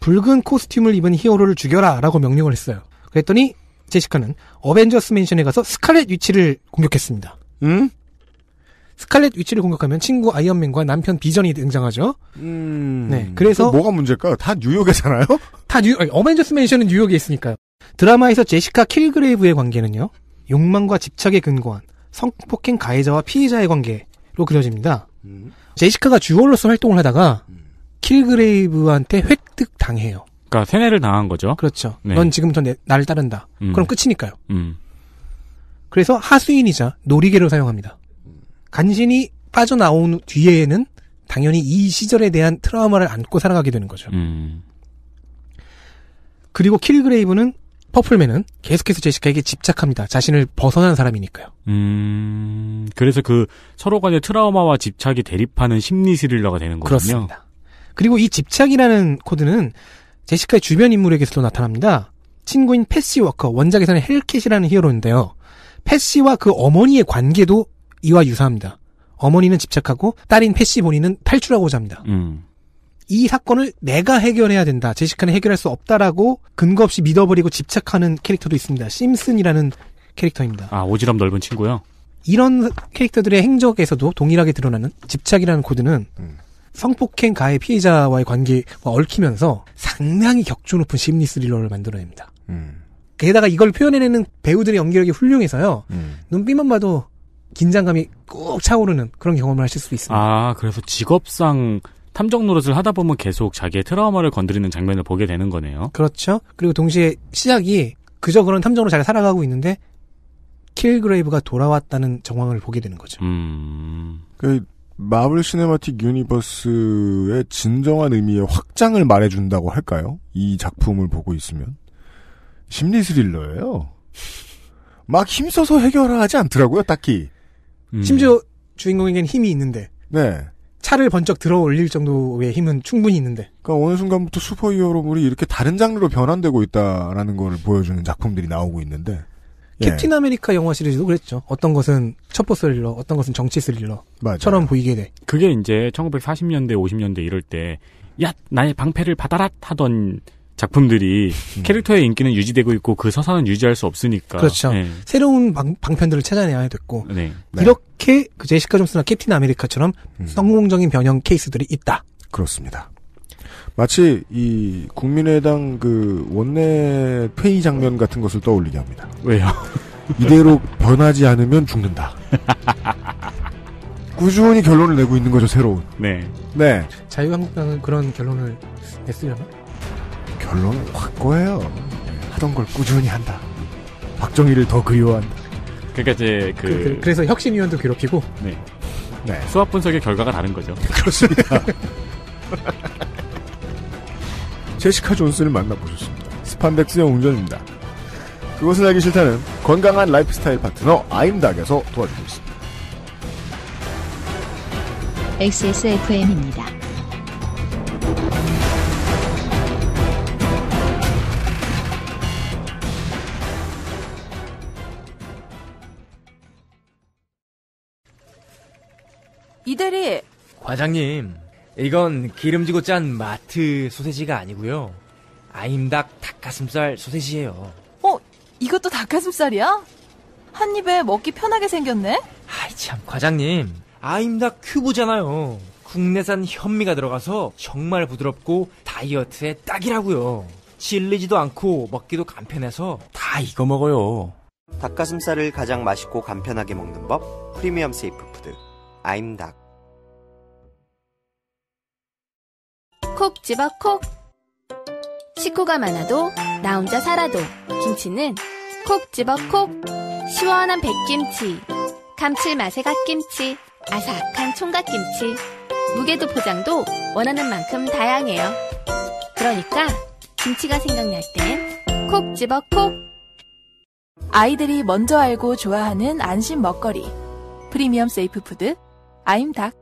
붉은 코스튬을 입은 히어로를 죽여라 라고 명령을 했어요. 그랬더니 제시카는 어벤져스 맨션에 가서 스칼렛 위치를 공격했습니다. 응? 스칼렛 위치를 공격하면 친구 아이언맨과 남편 비전이 등장하죠. 음. 네, 그래서- 그 뭐가 문제일까요? 다 뉴욕에잖아요? 다 뉴, 어벤져스 맨션은 뉴욕에 있으니까요. 드라마에서 제시카 킬그레이브의 관계는요. 욕망과 집착에 근거한 성폭행 가해자와 피해자의 관계로 그려집니다. 제시카가 쥬얼로서 활동을 하다가 킬그레이브한테 획득 당해요. 그러니까 세뇌를 당한 거죠. 그렇죠. 네. 넌 지금부터 내, 나를 따른다. 음. 그럼 끝이니까요. 음. 그래서 하수인이자 노리개로 사용합니다. 간신히 빠져나온 뒤에는 당연히 이 시절에 대한 트라우마를 안고 살아가게 되는 거죠. 음. 그리고 킬그레이브는 퍼플맨은 계속해서 제시카에게 집착합니다. 자신을 벗어난 사람이니까요. 음. 그래서 그 서로 간의 트라우마와 집착이 대립하는 심리 스릴러가 되는 거군요. 그렇습니다. 그리고 이 집착이라는 코드는 제시카의 주변 인물에게서도 나타납니다. 친구인 패시 워커, 원작에서는 헬캣이라는 히어로인데요. 패시와 그 어머니의 관계도 이와 유사합니다. 어머니는 집착하고 딸인 패시 본인은 탈출하고자 합니다. 음. 이 사건을 내가 해결해야 된다. 제시카는 해결할 수 없다라고 근거 없이 믿어버리고 집착하는 캐릭터도 있습니다. 심슨이라는 캐릭터입니다. 아, 오지랖 넓은 친구요? 이런 캐릭터들의 행적에서도 동일하게 드러나는 집착이라는 코드는 성폭행 가해 피해자와의 관계와 얽히면서 상당히 격조 높은 심리 스릴러를 만들어냅니다. 음. 게다가 이걸 표현해내는 배우들의 연기력이 훌륭해서요. 음. 눈빛만 봐도 긴장감이 꾹 차오르는 그런 경험을 하실 수 있습니다. 아, 그래서 직업상 탐정 노릇을 하다 보면 계속 자기의 트라우마를 건드리는 장면을 보게 되는 거네요. 그렇죠. 그리고 동시에 시작이 그저 그런 탐정으로 잘 살아가고 있는데 킬그레이브가 돌아왔다는 정황을 보게 되는 거죠. 음. 그 마블 시네마틱 유니버스의 진정한 의미의 확장을 말해준다고 할까요? 이 작품을 보고 있으면 심리 스릴러예요. 막 힘써서 해결하지 않더라고요, 딱히. 음. 심지어 주인공에겐 힘이 있는데 네. 차를 번쩍 들어 올릴 정도의 힘은 충분히 있는데 그러니까 어느 순간부터 슈퍼히어로물이 이렇게 다른 장르로 변환되고 있다라는 걸 보여주는 작품들이 나오고 있는데. 예, 캡틴 아메리카 영화 시리즈도 그랬죠. 어떤 것은 첩보 스릴러, 어떤 것은 정치 스릴러처럼 맞아요. 보이게 돼. 그게 이제 1940년대, 50년대 이럴 때, 야, 나의 방패를 받아라! 하던 작품들이 음. 캐릭터의 인기는 유지되고 있고 그 서사는 유지할 수 없으니까. 그렇죠. 네. 새로운 방, 방편들을 찾아내야 됐고 네. 네. 이렇게 그 제시카 존스나 캡틴 아메리카처럼 음, 성공적인 변형 케이스들이 있다. 그렇습니다. 마치 이 국민의당 그 원내 회의 장면 같은 것을 떠올리게 합니다. 왜요? 이대로 변하지 않으면 죽는다. 꾸준히 결론을 내고 있는 거죠, 새로운. 네. 네. 자유한국당은 그런 결론을 냈으려나? 결론은 확고해요. 하던 걸 꾸준히 한다. 박정희를 더 그리워한다. 그러니까 이제 그, 그, 그, 래서 혁신위원도 괴롭히고 네. 네. 수학 분석의 결과가 다른 거죠. 그렇습니다. 제시카 존스를 만나보셨습니다. 스판덱스 영웅전입니다. 그것을 알기 싫다는 건강한 라이프 스타일 파트너 아임닭에서 도와주고 있습니다. XSFM입니다. 이대리, 과장님, 이건 기름지고 짠 마트 소세지가 아니고요. 아임닭 닭가슴살 소세지예요. 어, 이것도 닭가슴살이야? 한 입에 먹기 편하게 생겼네? 아이 참, 과장님. 아임닭 큐브잖아요. 국내산 현미가 들어가서 정말 부드럽고 다이어트에 딱이라고요. 질리지도 않고 먹기도 간편해서 다 이거 먹어요. 닭가슴살을 가장 맛있고 간편하게 먹는 법 프리미엄 safe food 아임닭 콕 집어 콕. 식구가 많아도 나 혼자 살아도 김치는 콕 집어 콕. 시원한 백김치, 감칠맛의 갓김치, 아삭한 총각김치. 무게도 포장도 원하는 만큼 다양해요. 그러니까 김치가 생각날 땐 콕 집어 콕. 아이들이 먼저 알고 좋아하는 안심 먹거리. 프리미엄 safe food, 아임닭.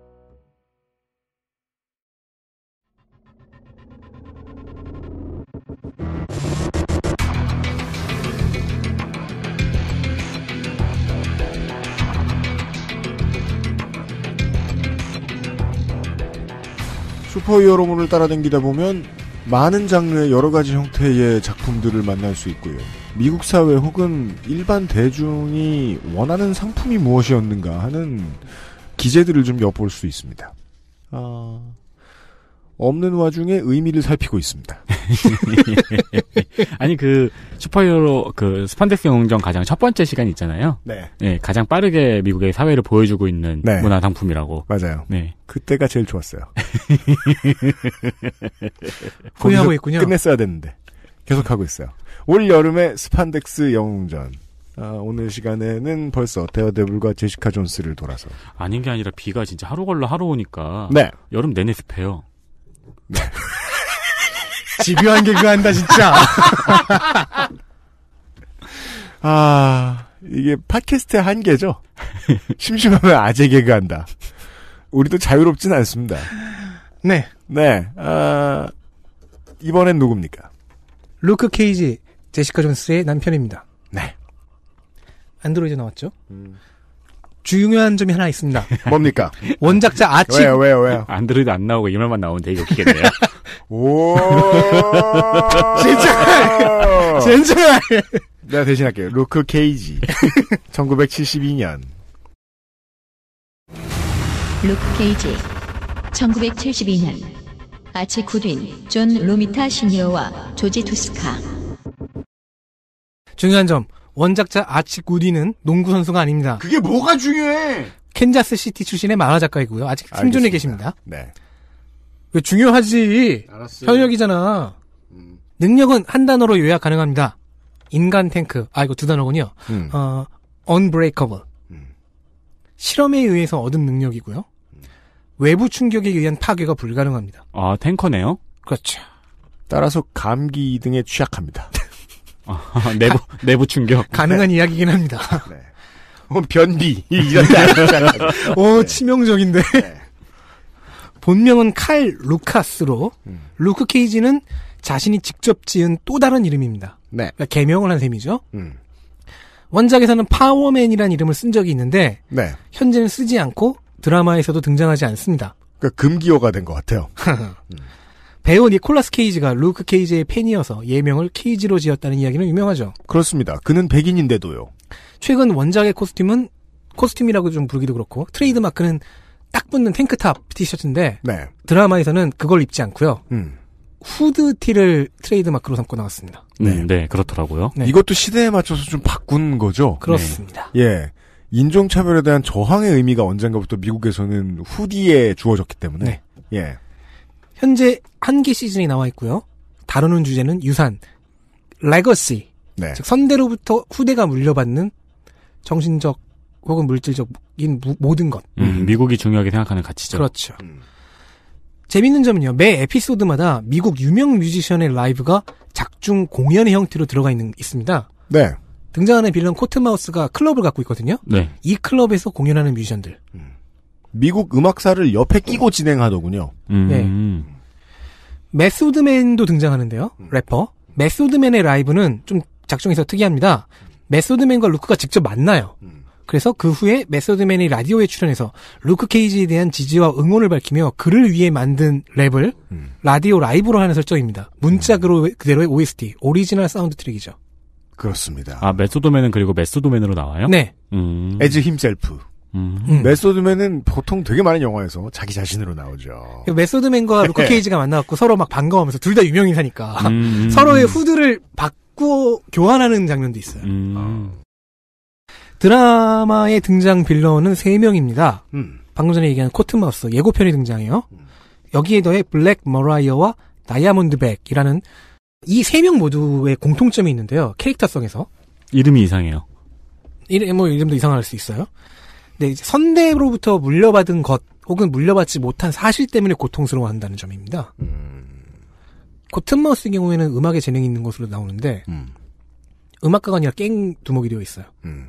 슈퍼히어로물을 따라다니다 보면 많은 장르의 여러 가지 형태의 작품들을 만날 수 있고요. 미국 사회 혹은 일반 대중이 원하는 상품이 무엇이었는가 하는 기제들을 좀 엿볼 수 있습니다. 아, 없는 와중에 의미를 살피고 있습니다. 아니 그 슈퍼히어로 그 스판덱스 영웅전 가장 첫 번째 시간 있잖아요. 네. 네, 가장 빠르게 미국의 사회를 보여주고 있는 네. 문화 상품이라고. 맞아요. 네. 그때가 제일 좋았어요. 후회하고 있군요. 끝냈어야 됐는데 계속 하고 있어요. 올 여름의 스판덱스 영웅전. 아, 오늘 시간에는 벌써 데어데블과 제시카 존스를 돌아서 아닌 게 아니라 비가 진짜 하루 걸러 하루 오니까 네. 여름 내내 습해요. 집요한 개그 한다 진짜. 아 이게 팟캐스트의 한계죠. 심심하면 아재 개그한다. 우리도 자유롭진 않습니다. 네. 네. 아, 이번엔 누굽니까? 루크 케이지 제시카 존스의 남편입니다. 네. 안드로이드 나왔죠? 중요한 점이 하나 있습니다. 뭡니까? 원작자 아치 왜요, 왜요, 왜요? 안드로이드 안 나오고 이 말만 나오면 되게 웃기겠네요. 오, 진짜! 진짜! 내가 대신할게요. 루크 케이지. 1972년. 루크 케이지 1972년 아치 굿윈, 존 로미타 시니어와 조지 투스카 중요한 점 원작자 아치 굿윈은 농구 선수가 아닙니다. 그게 뭐가 중요해? 캔자스 시티 출신의 만화 작가이고요. 아직 생존해 알겠습니다. 계십니다. 네. 왜 중요하지? 알았어요. 현역이잖아. 능력은 한 단어로 요약 가능합니다. 인간 탱크. 아, 이거 두 단어군요. 음. 어, unbreakable. 실험에 의해서 얻은 능력이고요. 외부 충격에 의한 파괴가 불가능합니다. 아, 탱커네요? 그렇죠. 따라서 감기 등에 취약합니다. 아, 내부, 내부 충격. 가능한 이야기긴 합니다. 어, 변비 이런 데 오, 치명적인데. 본명은 칼 루카스로 루크 케이지는 자신이 직접 지은 또 다른 이름입니다. 네. 그러니까 개명을 한 셈이죠. 음. 원작에서는 파워맨이라는 이름을 쓴 적이 있는데 네. 현재는 쓰지 않고 드라마에서도 등장하지 않습니다. 그러니까 금기어가 된 것 같아요. 배우 니콜라스 케이지가 루크 케이지의 팬이어서 예명을 케이지로 지었다는 이야기는 유명하죠. 그렇습니다. 그는 백인인데도요. 최근 원작의 코스튬은 코스튬이라고 좀 부르기도 그렇고 트레이드 마크는 딱 붙는 탱크탑 티셔츠인데 네. 드라마에서는 그걸 입지 않고요. 음. 후드 티를 트레이드 마크로 삼고 나왔습니다. 네. 네, 그렇더라고요. 네. 이것도 시대에 맞춰서 좀 바꾼 거죠. 그렇습니다. 예. 인종차별에 대한 저항의 의미가 언젠가부터 미국에서는 hoodie에 주어졌기 때문에. 네. 예. 현재 한 개 시즌이 나와 있고요. 다루는 주제는 유산, legacy, 네. 즉 선대로부터 후대가 물려받는 정신적 혹은 물질적인 무- 모든 것. 음, 미국이 중요하게 생각하는 가치죠. 그렇죠. 재밌는 점은요. 매 에피소드마다 미국 유명 뮤지션의 라이브가 작중 공연의 형태로 들어가 있는 있습니다. 네. 등장하는 빌런 코튼마우스가 클럽을 갖고 있거든요. 네. 이 클럽에서 공연하는 뮤지션들. 미국 음악사를 옆에 끼고 진행하더군요. 음. 메소드맨도 등장하는데요. 래퍼. 메소드맨의 라이브는 좀 작중에서 특이합니다. 메소드맨과 루크가 직접 만나요. 그래서 그 후에 메소드맨이 라디오에 출연해서 루크 케이지에 대한 지지와 응원을 밝히며 그를 위해 만든 랩을 라디오 라이브로 하는 설정입니다. 문자 그로 그대로의 OST, 오리지널 사운드 트랙이죠. 그렇습니다. 아, 메소드맨은 그리고 메소드맨으로 나와요? 네. 음. as himself. 음. 메소드맨은 보통 되게 많은 영화에서 자기 자신으로 나오죠. 메소드맨과 루크 네. 케이지가 만나갖고 서로 막 반가워하면서 둘 다 유명인사니까 음, 음, 서로의 음. 후드를 바꾸어 교환하는 장면도 있어요. 음. 드라마의 등장 빌런은 3명입니다. 음. 방금 전에 얘기한 코튼마우스 예고편이 등장해요. 여기에 더해 블랙 머라이어와 다이아몬드 백이라는 이 세 명 모두의 공통점이 있는데요. 캐릭터성에서. 이름이 이상해요. 이름, 뭐 이름도 이상할 수 있어요. 이제 선대로부터 물려받은 것 혹은 물려받지 못한 사실 때문에 고통스러워한다는 점입니다. 코튼마우스의 경우에는 음악에 재능이 있는 것으로 나오는데 음 악가가 아니라 깽 두목이 되어 있어요. 음.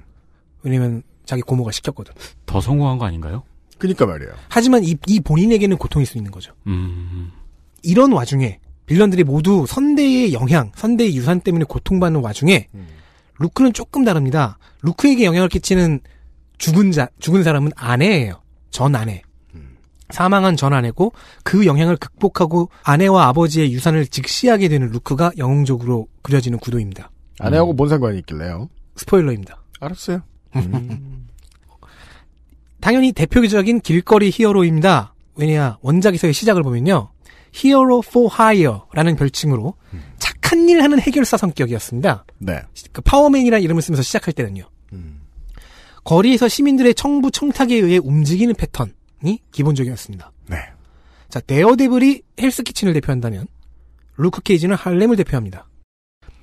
왜냐면 자기 고모가 시켰거든. 더 성공한 거 아닌가요? 그니까 말이에요. 하지만 이, 이 본인에게는 고통일 수 있는 거죠. 음. 이런 와중에 빌런들이 모두 선대의 영향, 선대의 유산 때문에 고통받는 와중에 루크는 조금 다릅니다. 루크에게 영향을 끼치는 죽은 자, 죽은 사람은 아내예요. 전 아내. 사망한 전 아내고 그 영향을 극복하고 아내와 아버지의 유산을 직시하게 되는 루크가 영웅적으로 그려지는 구도입니다. 아내하고 뭔 상관이 있길래요? 스포일러입니다. 알았어요. 당연히 대표적인 길거리 히어로입니다. 왜냐 원작에서의 시작을 보면요. 히어로 for hire라는 별칭으로 착한 일 하는 해결사 성격이었습니다. 네. 그 파워맨이라는 이름을 쓰면서 시작할 때는요. 거리에서 시민들의 청부 청탁에 의해 움직이는 패턴이 기본적이었습니다. 네. 자, 데어데블이 헬스키친을 대표한다면 루크 케이지는 할렘을 대표합니다.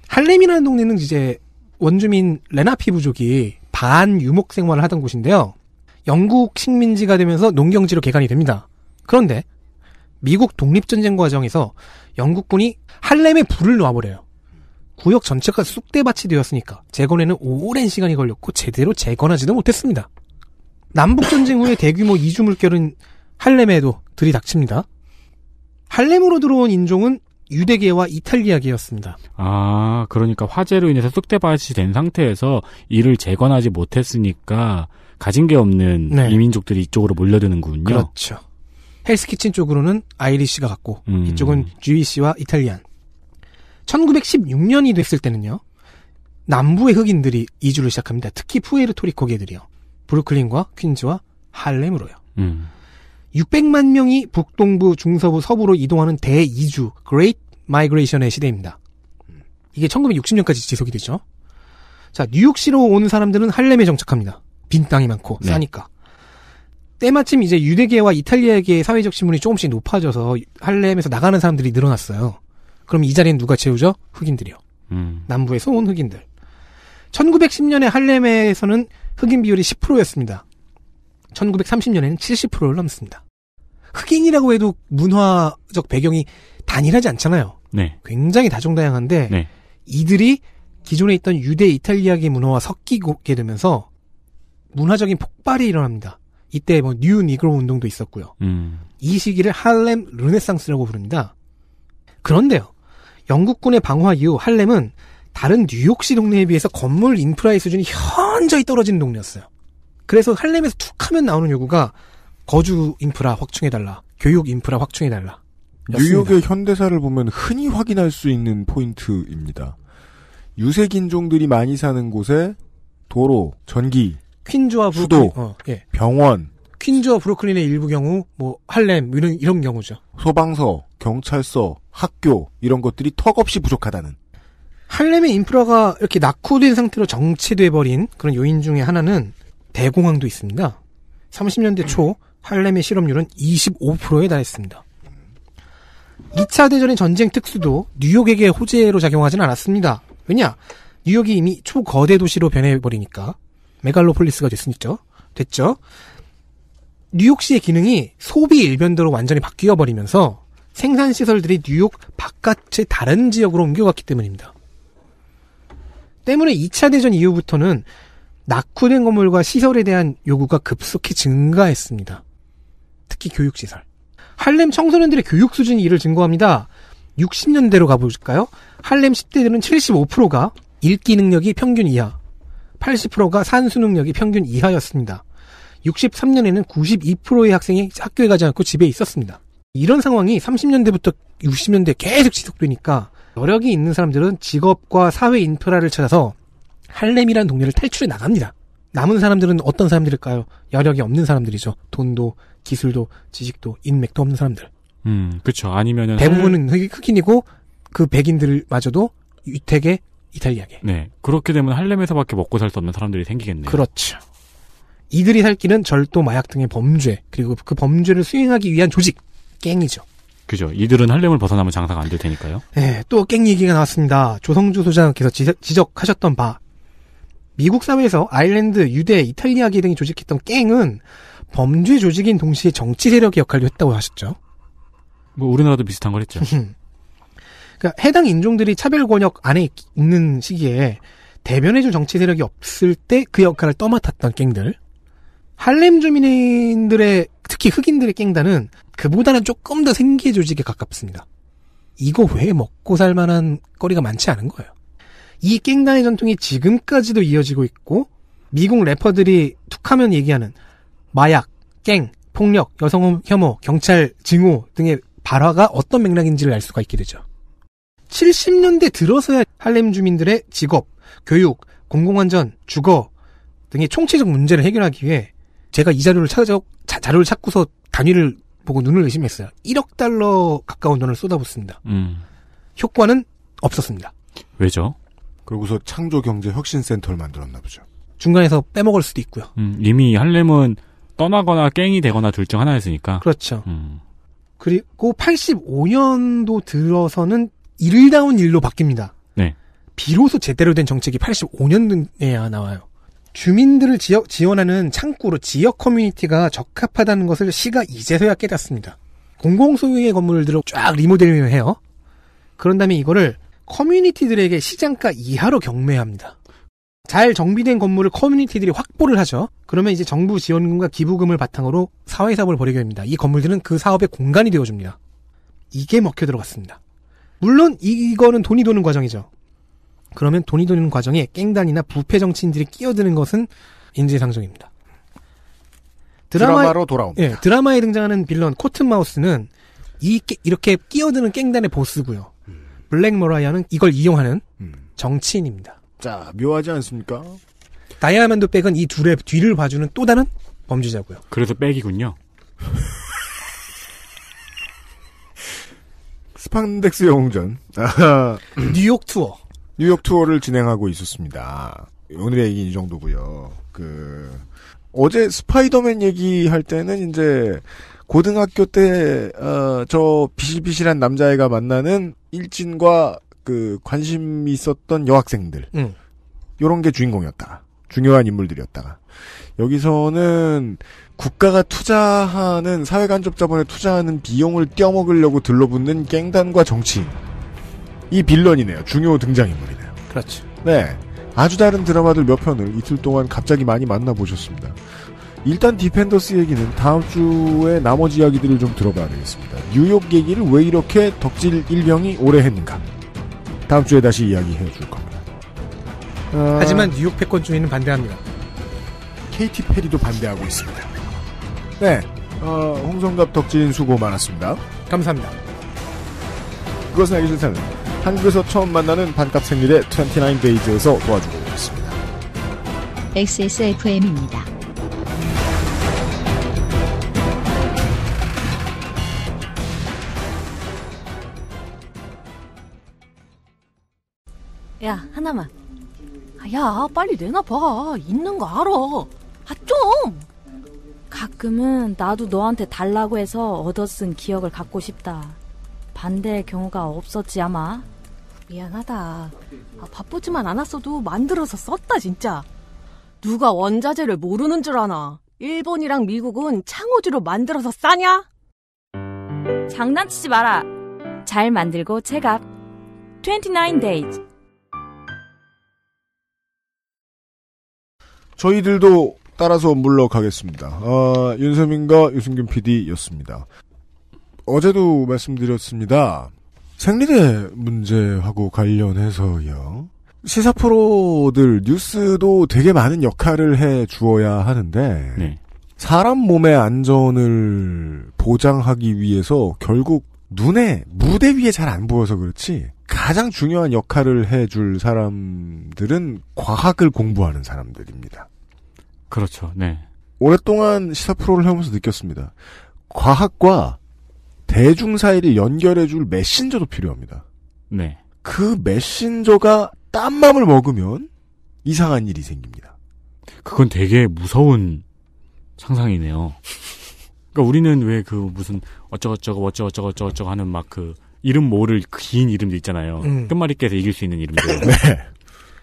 할렘이라는 동네는 이제 원주민 레나피 부족이 반 유목 생활을 하던 곳인데요. 영국 식민지가 되면서 농경지로 개간이 됩니다. 그런데 미국 독립전쟁 과정에서 영국군이 할렘에 불을 놔버려요. 구역 전체가 쑥대밭이 되었으니까 재건에는 오랜 시간이 걸렸고 제대로 재건하지도 못했습니다. 남북전쟁 후에 대규모 이주 물결은 할렘에도 들이닥칩니다. 할렘으로 들어온 인종은 유대계와 이탈리아계였습니다. 아, 그러니까 화재로 인해서 쑥대밭이 된 상태에서 이를 재건하지 못했으니까 가진 게 없는 네. 이민족들이 이쪽으로 몰려드는군요. 그렇죠. 헬스키친 쪽으로는 아이리시가 갔고 음. 이쪽은 주이시와 이탈리안. 1916년이 됐을 때는요. 남부의 흑인들이 이주를 시작합니다. 특히 푸에르토리코계들이요. 브루클린과 퀸즈와 할렘으로요. 음. 600만 명이 북동부, 중서부, 서부로 이동하는 대이주, Great Migration의 시대입니다. 이게 1960년까지 지속이 되죠. 자, 뉴욕시로 온 사람들은 할렘에 정착합니다. 빈 땅이 많고 네. 싸니까. 때마침 이제 유대계와 이탈리아계의 사회적 신분이 조금씩 높아져서 할렘에서 나가는 사람들이 늘어났어요. 그럼 이 자리는 누가 채우죠? 흑인들이요. 음. 남부에서 온 흑인들. 1910년에 할렘에서는 흑인 비율이 10%였습니다. 1930년에는 70%를 넘습니다. 흑인이라고 해도 문화적 배경이 단일하지 않잖아요. 네. 굉장히 다종다양한데 네. 이들이 기존에 있던 유대 이탈리아계 문화와 섞이게 되면서 문화적인 폭발이 일어납니다. 이때 뭐 New Negro 운동도 있었고요. 음. 이 시기를 할렘 르네상스라고 부릅니다. 그런데요. 영국군의 방화 이후 할렘은 다른 뉴욕시 동네에 비해서 건물 인프라의 수준이 현저히 떨어지는 동네였어요. 그래서 할렘에서 툭 하면 나오는 요구가 거주 인프라 확충해달라. 교육 인프라 확충해달라. 뉴욕의 현대사를 보면 흔히 확인할 수 있는 포인트입니다. 유색인종들이 많이 사는 곳에 도로, 전기, 퀸즈와 수도, 어, 예. 병원, 퀸즈와 브루클린의 일부 경우, 뭐 할렘 이런 이런 경우죠. 소방서, 경찰서, 학교 이런 것들이 턱없이 부족하다는. 할렘의 인프라가 이렇게 낙후된 상태로 정체돼 버린 그런 요인 중에 하나는 대공황도 있습니다. 30년대 초 할렘의 실업률은 25%에 달했습니다. 2차 대전의 전쟁 특수도 뉴욕에게 호재로 작용하진 않았습니다. 왜냐? 뉴욕이 이미 초거대 도시로 변해버리니까 메갈로폴리스가 됐으니까 됐죠. 뉴욕시의 기능이 소비 일변도로 완전히 바뀌어 버리면서 생산 시설들이 뉴욕 바깥의 다른 지역으로 옮겨갔기 때문입니다. 때문에 2차 대전 이후부터는 낙후된 건물과 시설에 대한 요구가 급속히 증가했습니다. 특히 교육시설. 할렘 청소년들의 교육 수준이 이를 증거합니다. 60년대로 가볼까요? 할렘 10대들은 75%가 읽기 능력이 평균 이하, 80%가 산수 능력이 평균 이하였습니다. 63년에는 92%의 학생이 학교에 가지 않고 집에 있었습니다. 이런 상황이 30년대부터 60년대 계속 지속되니까 여력이 있는 사람들은 직업과 사회 인프라를 찾아서 할렘이라는 동네를 탈출해 나갑니다. 남은 사람들은 어떤 사람들일까요? 여력이 없는 사람들이죠. 돈도, 기술도, 지식도, 인맥도 없는 사람들. 음, 그쵸. 아니면은. 대부분은 흑- 흑인이고 그 백인들마저도 유택의 이탈리아계. 네. 그렇게 되면 할렘에서밖에 먹고 살 수 없는 사람들이 생기겠네요. 그렇죠. 이들이 살 길은 절도, 마약 등의 범죄, 그리고 그 범죄를 수행하기 위한 조직, 갱이죠. 그죠. 이들은 할렘을 벗어나면 장사가 안 될 테니까요. 네, 또 갱 얘기가 나왔습니다. 조성주 소장께서 지적, 지적하셨던 바. 미국 사회에서 아일랜드, 유대, 이탈리아계 등이 조직했던 갱은 범죄 조직인 동시에 정치 세력의 역할도 했다고 하셨죠. 뭐 우리나라도 비슷한 걸 했죠. 그러니까 해당 인종들이 차별 권역 안에 있- 있는 시기에 대변해줄 정치 세력이 없을 때 그 역할을 떠맡았던 갱들. 할렘 주민들의 특히 흑인들의 갱단은 그보다는 조금 더 생계 조직에 가깝습니다. 이거 외에 먹고 살 만한 거리가 많지 않은 거예요. 이 갱단의 전통이 지금까지도 이어지고 있고 미국 래퍼들이 툭하면 얘기하는 마약, 갱, 폭력, 여성 혐오, 경찰 증오 등의 발화가 어떤 맥락인지를 알 수가 있게 되죠. 70년대 들어서야 할렘 주민들의 직업, 교육, 공공안전, 주거 등의 총체적 문제를 해결하기 위해 제가 이 자료를 찾아 자, 자료를 찾고서 단위를 보고 눈을 의심했어요. 1억 달러 가까운 돈을 쏟아붓습니다. 음. 효과는 없었습니다. 왜죠? 그러고서 창조경제혁신센터를 만들었나 보죠. 중간에서 빼먹을 수도 있고요. 음, 이미 할렘은 떠나거나 깽이 되거나 둘 중 하나였으니까. 그렇죠. 음. 그리고 85년도 들어서는 일다운 일로 바뀝니다. 네. 비로소 제대로 된 정책이 85년에야 나와요. 주민들을 지역, 지원하는 창구로 지역 커뮤니티가 적합하다는 것을 시가 이제서야 깨닫습니다. 공공 소유의 건물들을 쫙 리모델링을 해요. 그런 다음에 이거를 커뮤니티들에게 시장가 이하로 경매합니다. 잘 정비된 건물을 커뮤니티들이 확보를 하죠. 그러면 이제 정부 지원금과 기부금을 바탕으로 사회사업을 벌이게 됩니다. 이 건물들은 그 사업의 공간이 되어줍니다. 이게 먹혀 들어갔습니다. 물론 이거는 돈이 도는 과정이죠. 그러면 돈이 도는 과정에 깽단이나 부패 정치인들이 끼어드는 것은 인지상정입니다. 드라마 로 돌아옵니다. 예, 드라마에 등장하는 빌런 코튼마우스는 이 깨- 이렇게 끼어드는 깽단의 보스고요. 블랙 머라이어는 이걸 이용하는 정치인입니다. 자, 묘하지 않습니까? 다이아몬드 백은 이 둘의 뒤를 봐주는 또 다른 범죄자고요. 그래서 백이군요. 스판덱스 영웅전. 뉴욕 투어. 뉴욕 투어를 진행하고 있었습니다. 오늘의 얘기는 이 정도고요. 그 어제 스파이더맨 얘기할 때는 이제 고등학교 때, 어, 저 비실비실한 남자애가 만나는 일진과 그 관심이 있었던 여학생들. 음. 요런 게 주인공이었다가. 중요한 인물들이었다가. 여기서는 국가가 투자하는 사회간접 자본에 투자하는 비용을 떼어먹으려고 들러붙는 갱단과 정치인. 이 빌런이네요. 중요 등장인물이네요. 그렇죠. 네. 아주 다른 드라마들 몇 편을 이틀 동안 갑자기 많이 만나보셨습니다. 일단 디펜더스 얘기는 다음 주에 나머지 이야기들을 좀 들어봐야 되겠습니다. 뉴욕 얘기를 왜 이렇게 덕질 일병이 오래 했는가. 다음 주에 다시 이야기해 줄 겁니다. 어, 하지만 뉴욕 패권주의는 반대합니다. KT 페리도 반대하고 있습니다. 네. 어, 홍성갑 덕질 수고 많았습니다. 감사합니다. 그것은 알기 싫다는 한국에서 처음 만나는 반값 생리대 29데이즈에서 도와주고 있습니다. XSFM입니다. 야, 하나만. 아, 야, 빨리 내놔봐. 있는 거 알아. 아, 좀! 가끔은 나도 너한테 달라고 해서 얻어 쓴 기억을 갖고 싶다. 반대의 경우가 없었지 아마. 미안하다. 아, 바쁘지만 않았어도 만들어서 썼다, 진짜. 누가 원자재를 모르는 줄 아나. 일본이랑 미국은 창호지로 만들어서 싸냐? 장난치지 마라. 잘 만들고 체갑. 29 days. 저희들도 따라서 물러가겠습니다. 어, 윤세민과 유승균 PD였습니다. 어제도 말씀드렸습니다. 생리대 문제하고 관련해서요. 시사 프로들 뉴스도 되게 많은 역할을 해 주어야 하는데 네. 사람 몸의 안전을 보장하기 위해서 결국 눈에 무대 위에 잘 안 보여서 그렇지 가장 중요한 역할을 해줄 사람들은 과학을 공부하는 사람들입니다. 그렇죠. 네. 오랫동안 시사 프로를 해오면서 느꼈습니다. 과학과 대중 사이를 연결해줄 메신저도 필요합니다. 네. 그 메신저가 딴 맘을 먹으면 이상한 일이 생깁니다. 그건 되게 무서운 상상이네요. 그러니까 우리는 왜 그 무슨 어쩌고저쩌고 어쩌고저쩌고 어쩌고 하는 막 그 이름 모를 그긴 이름들 있잖아요. 음. 끝말잇 깨서 이길 수 있는 이름들. 네.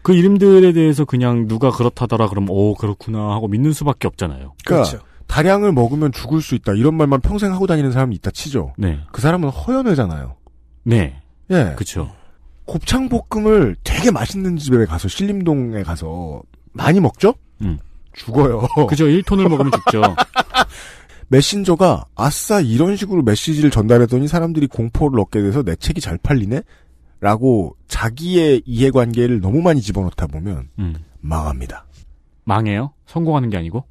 그 이름들에 대해서 그냥 누가 그렇다더라 그러면 오 그렇구나 하고 믿는 수밖에 없잖아요. 그러니까 다량을 먹으면 죽을 수 있다 이런 말만 평생 하고 다니는 사람이 있다 치죠. 네. 그 사람은 허연회잖아요. 네. 예. 그렇죠. 곱창 볶음을 되게 맛있는 집에 가서 신림동에 가서 많이 먹죠? 음. 죽어요. 그죠. 1톤을 먹으면 죽죠. 메신저가 아싸 이런 식으로 메시지를 전달했더니 사람들이 공포를 얻게 돼서 내 책이 잘 팔리네? 라고 자기의 이해관계를 너무 많이 집어넣다 보면 음. 망합니다. 망해요? 성공하는 게 아니고?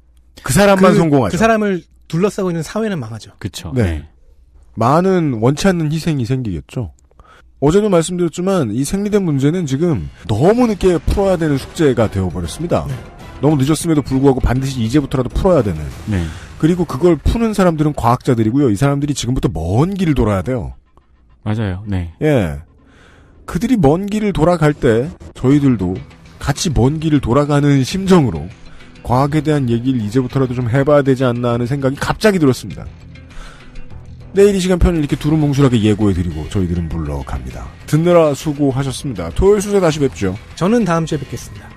그 사람만 성공하죠. 그 사람을 둘러싸고 있는 사회는 망하죠. 그쵸. 네. 많은 원치 않는 희생이 생기겠죠. 어제도 말씀드렸지만 이 생리대 문제는 지금 너무 늦게 풀어야 되는 숙제가 되어버렸습니다. 너무 늦었음에도 불구하고 반드시 이제부터라도 풀어야 되는. 네. 그리고 그걸 푸는 사람들은 과학자들이고요. 이 사람들이 지금부터 먼 길을 돌아야 돼요. 맞아요. 네. 예. 그들이 먼 길을 돌아갈 때 저희들도 같이 먼 길을 돌아가는 심정으로 과학에 대한 얘기를 이제부터라도 좀 해봐야 되지 않나 하는 생각이 갑자기 들었습니다. 내일 이 시간 편을 이렇게 두루뭉술하게 예고해드리고 저희들은 물러갑니다. 듣느라 수고하셨습니다. 토요일 수세 다시 뵙죠. 저는 다음 주에 뵙겠습니다.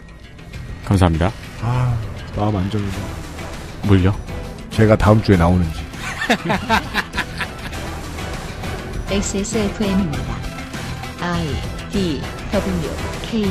감사합니다. 아, 마음 안정이네. 뭘요? 제가 다음 주에 나오는지. XSFM입니다. I D W K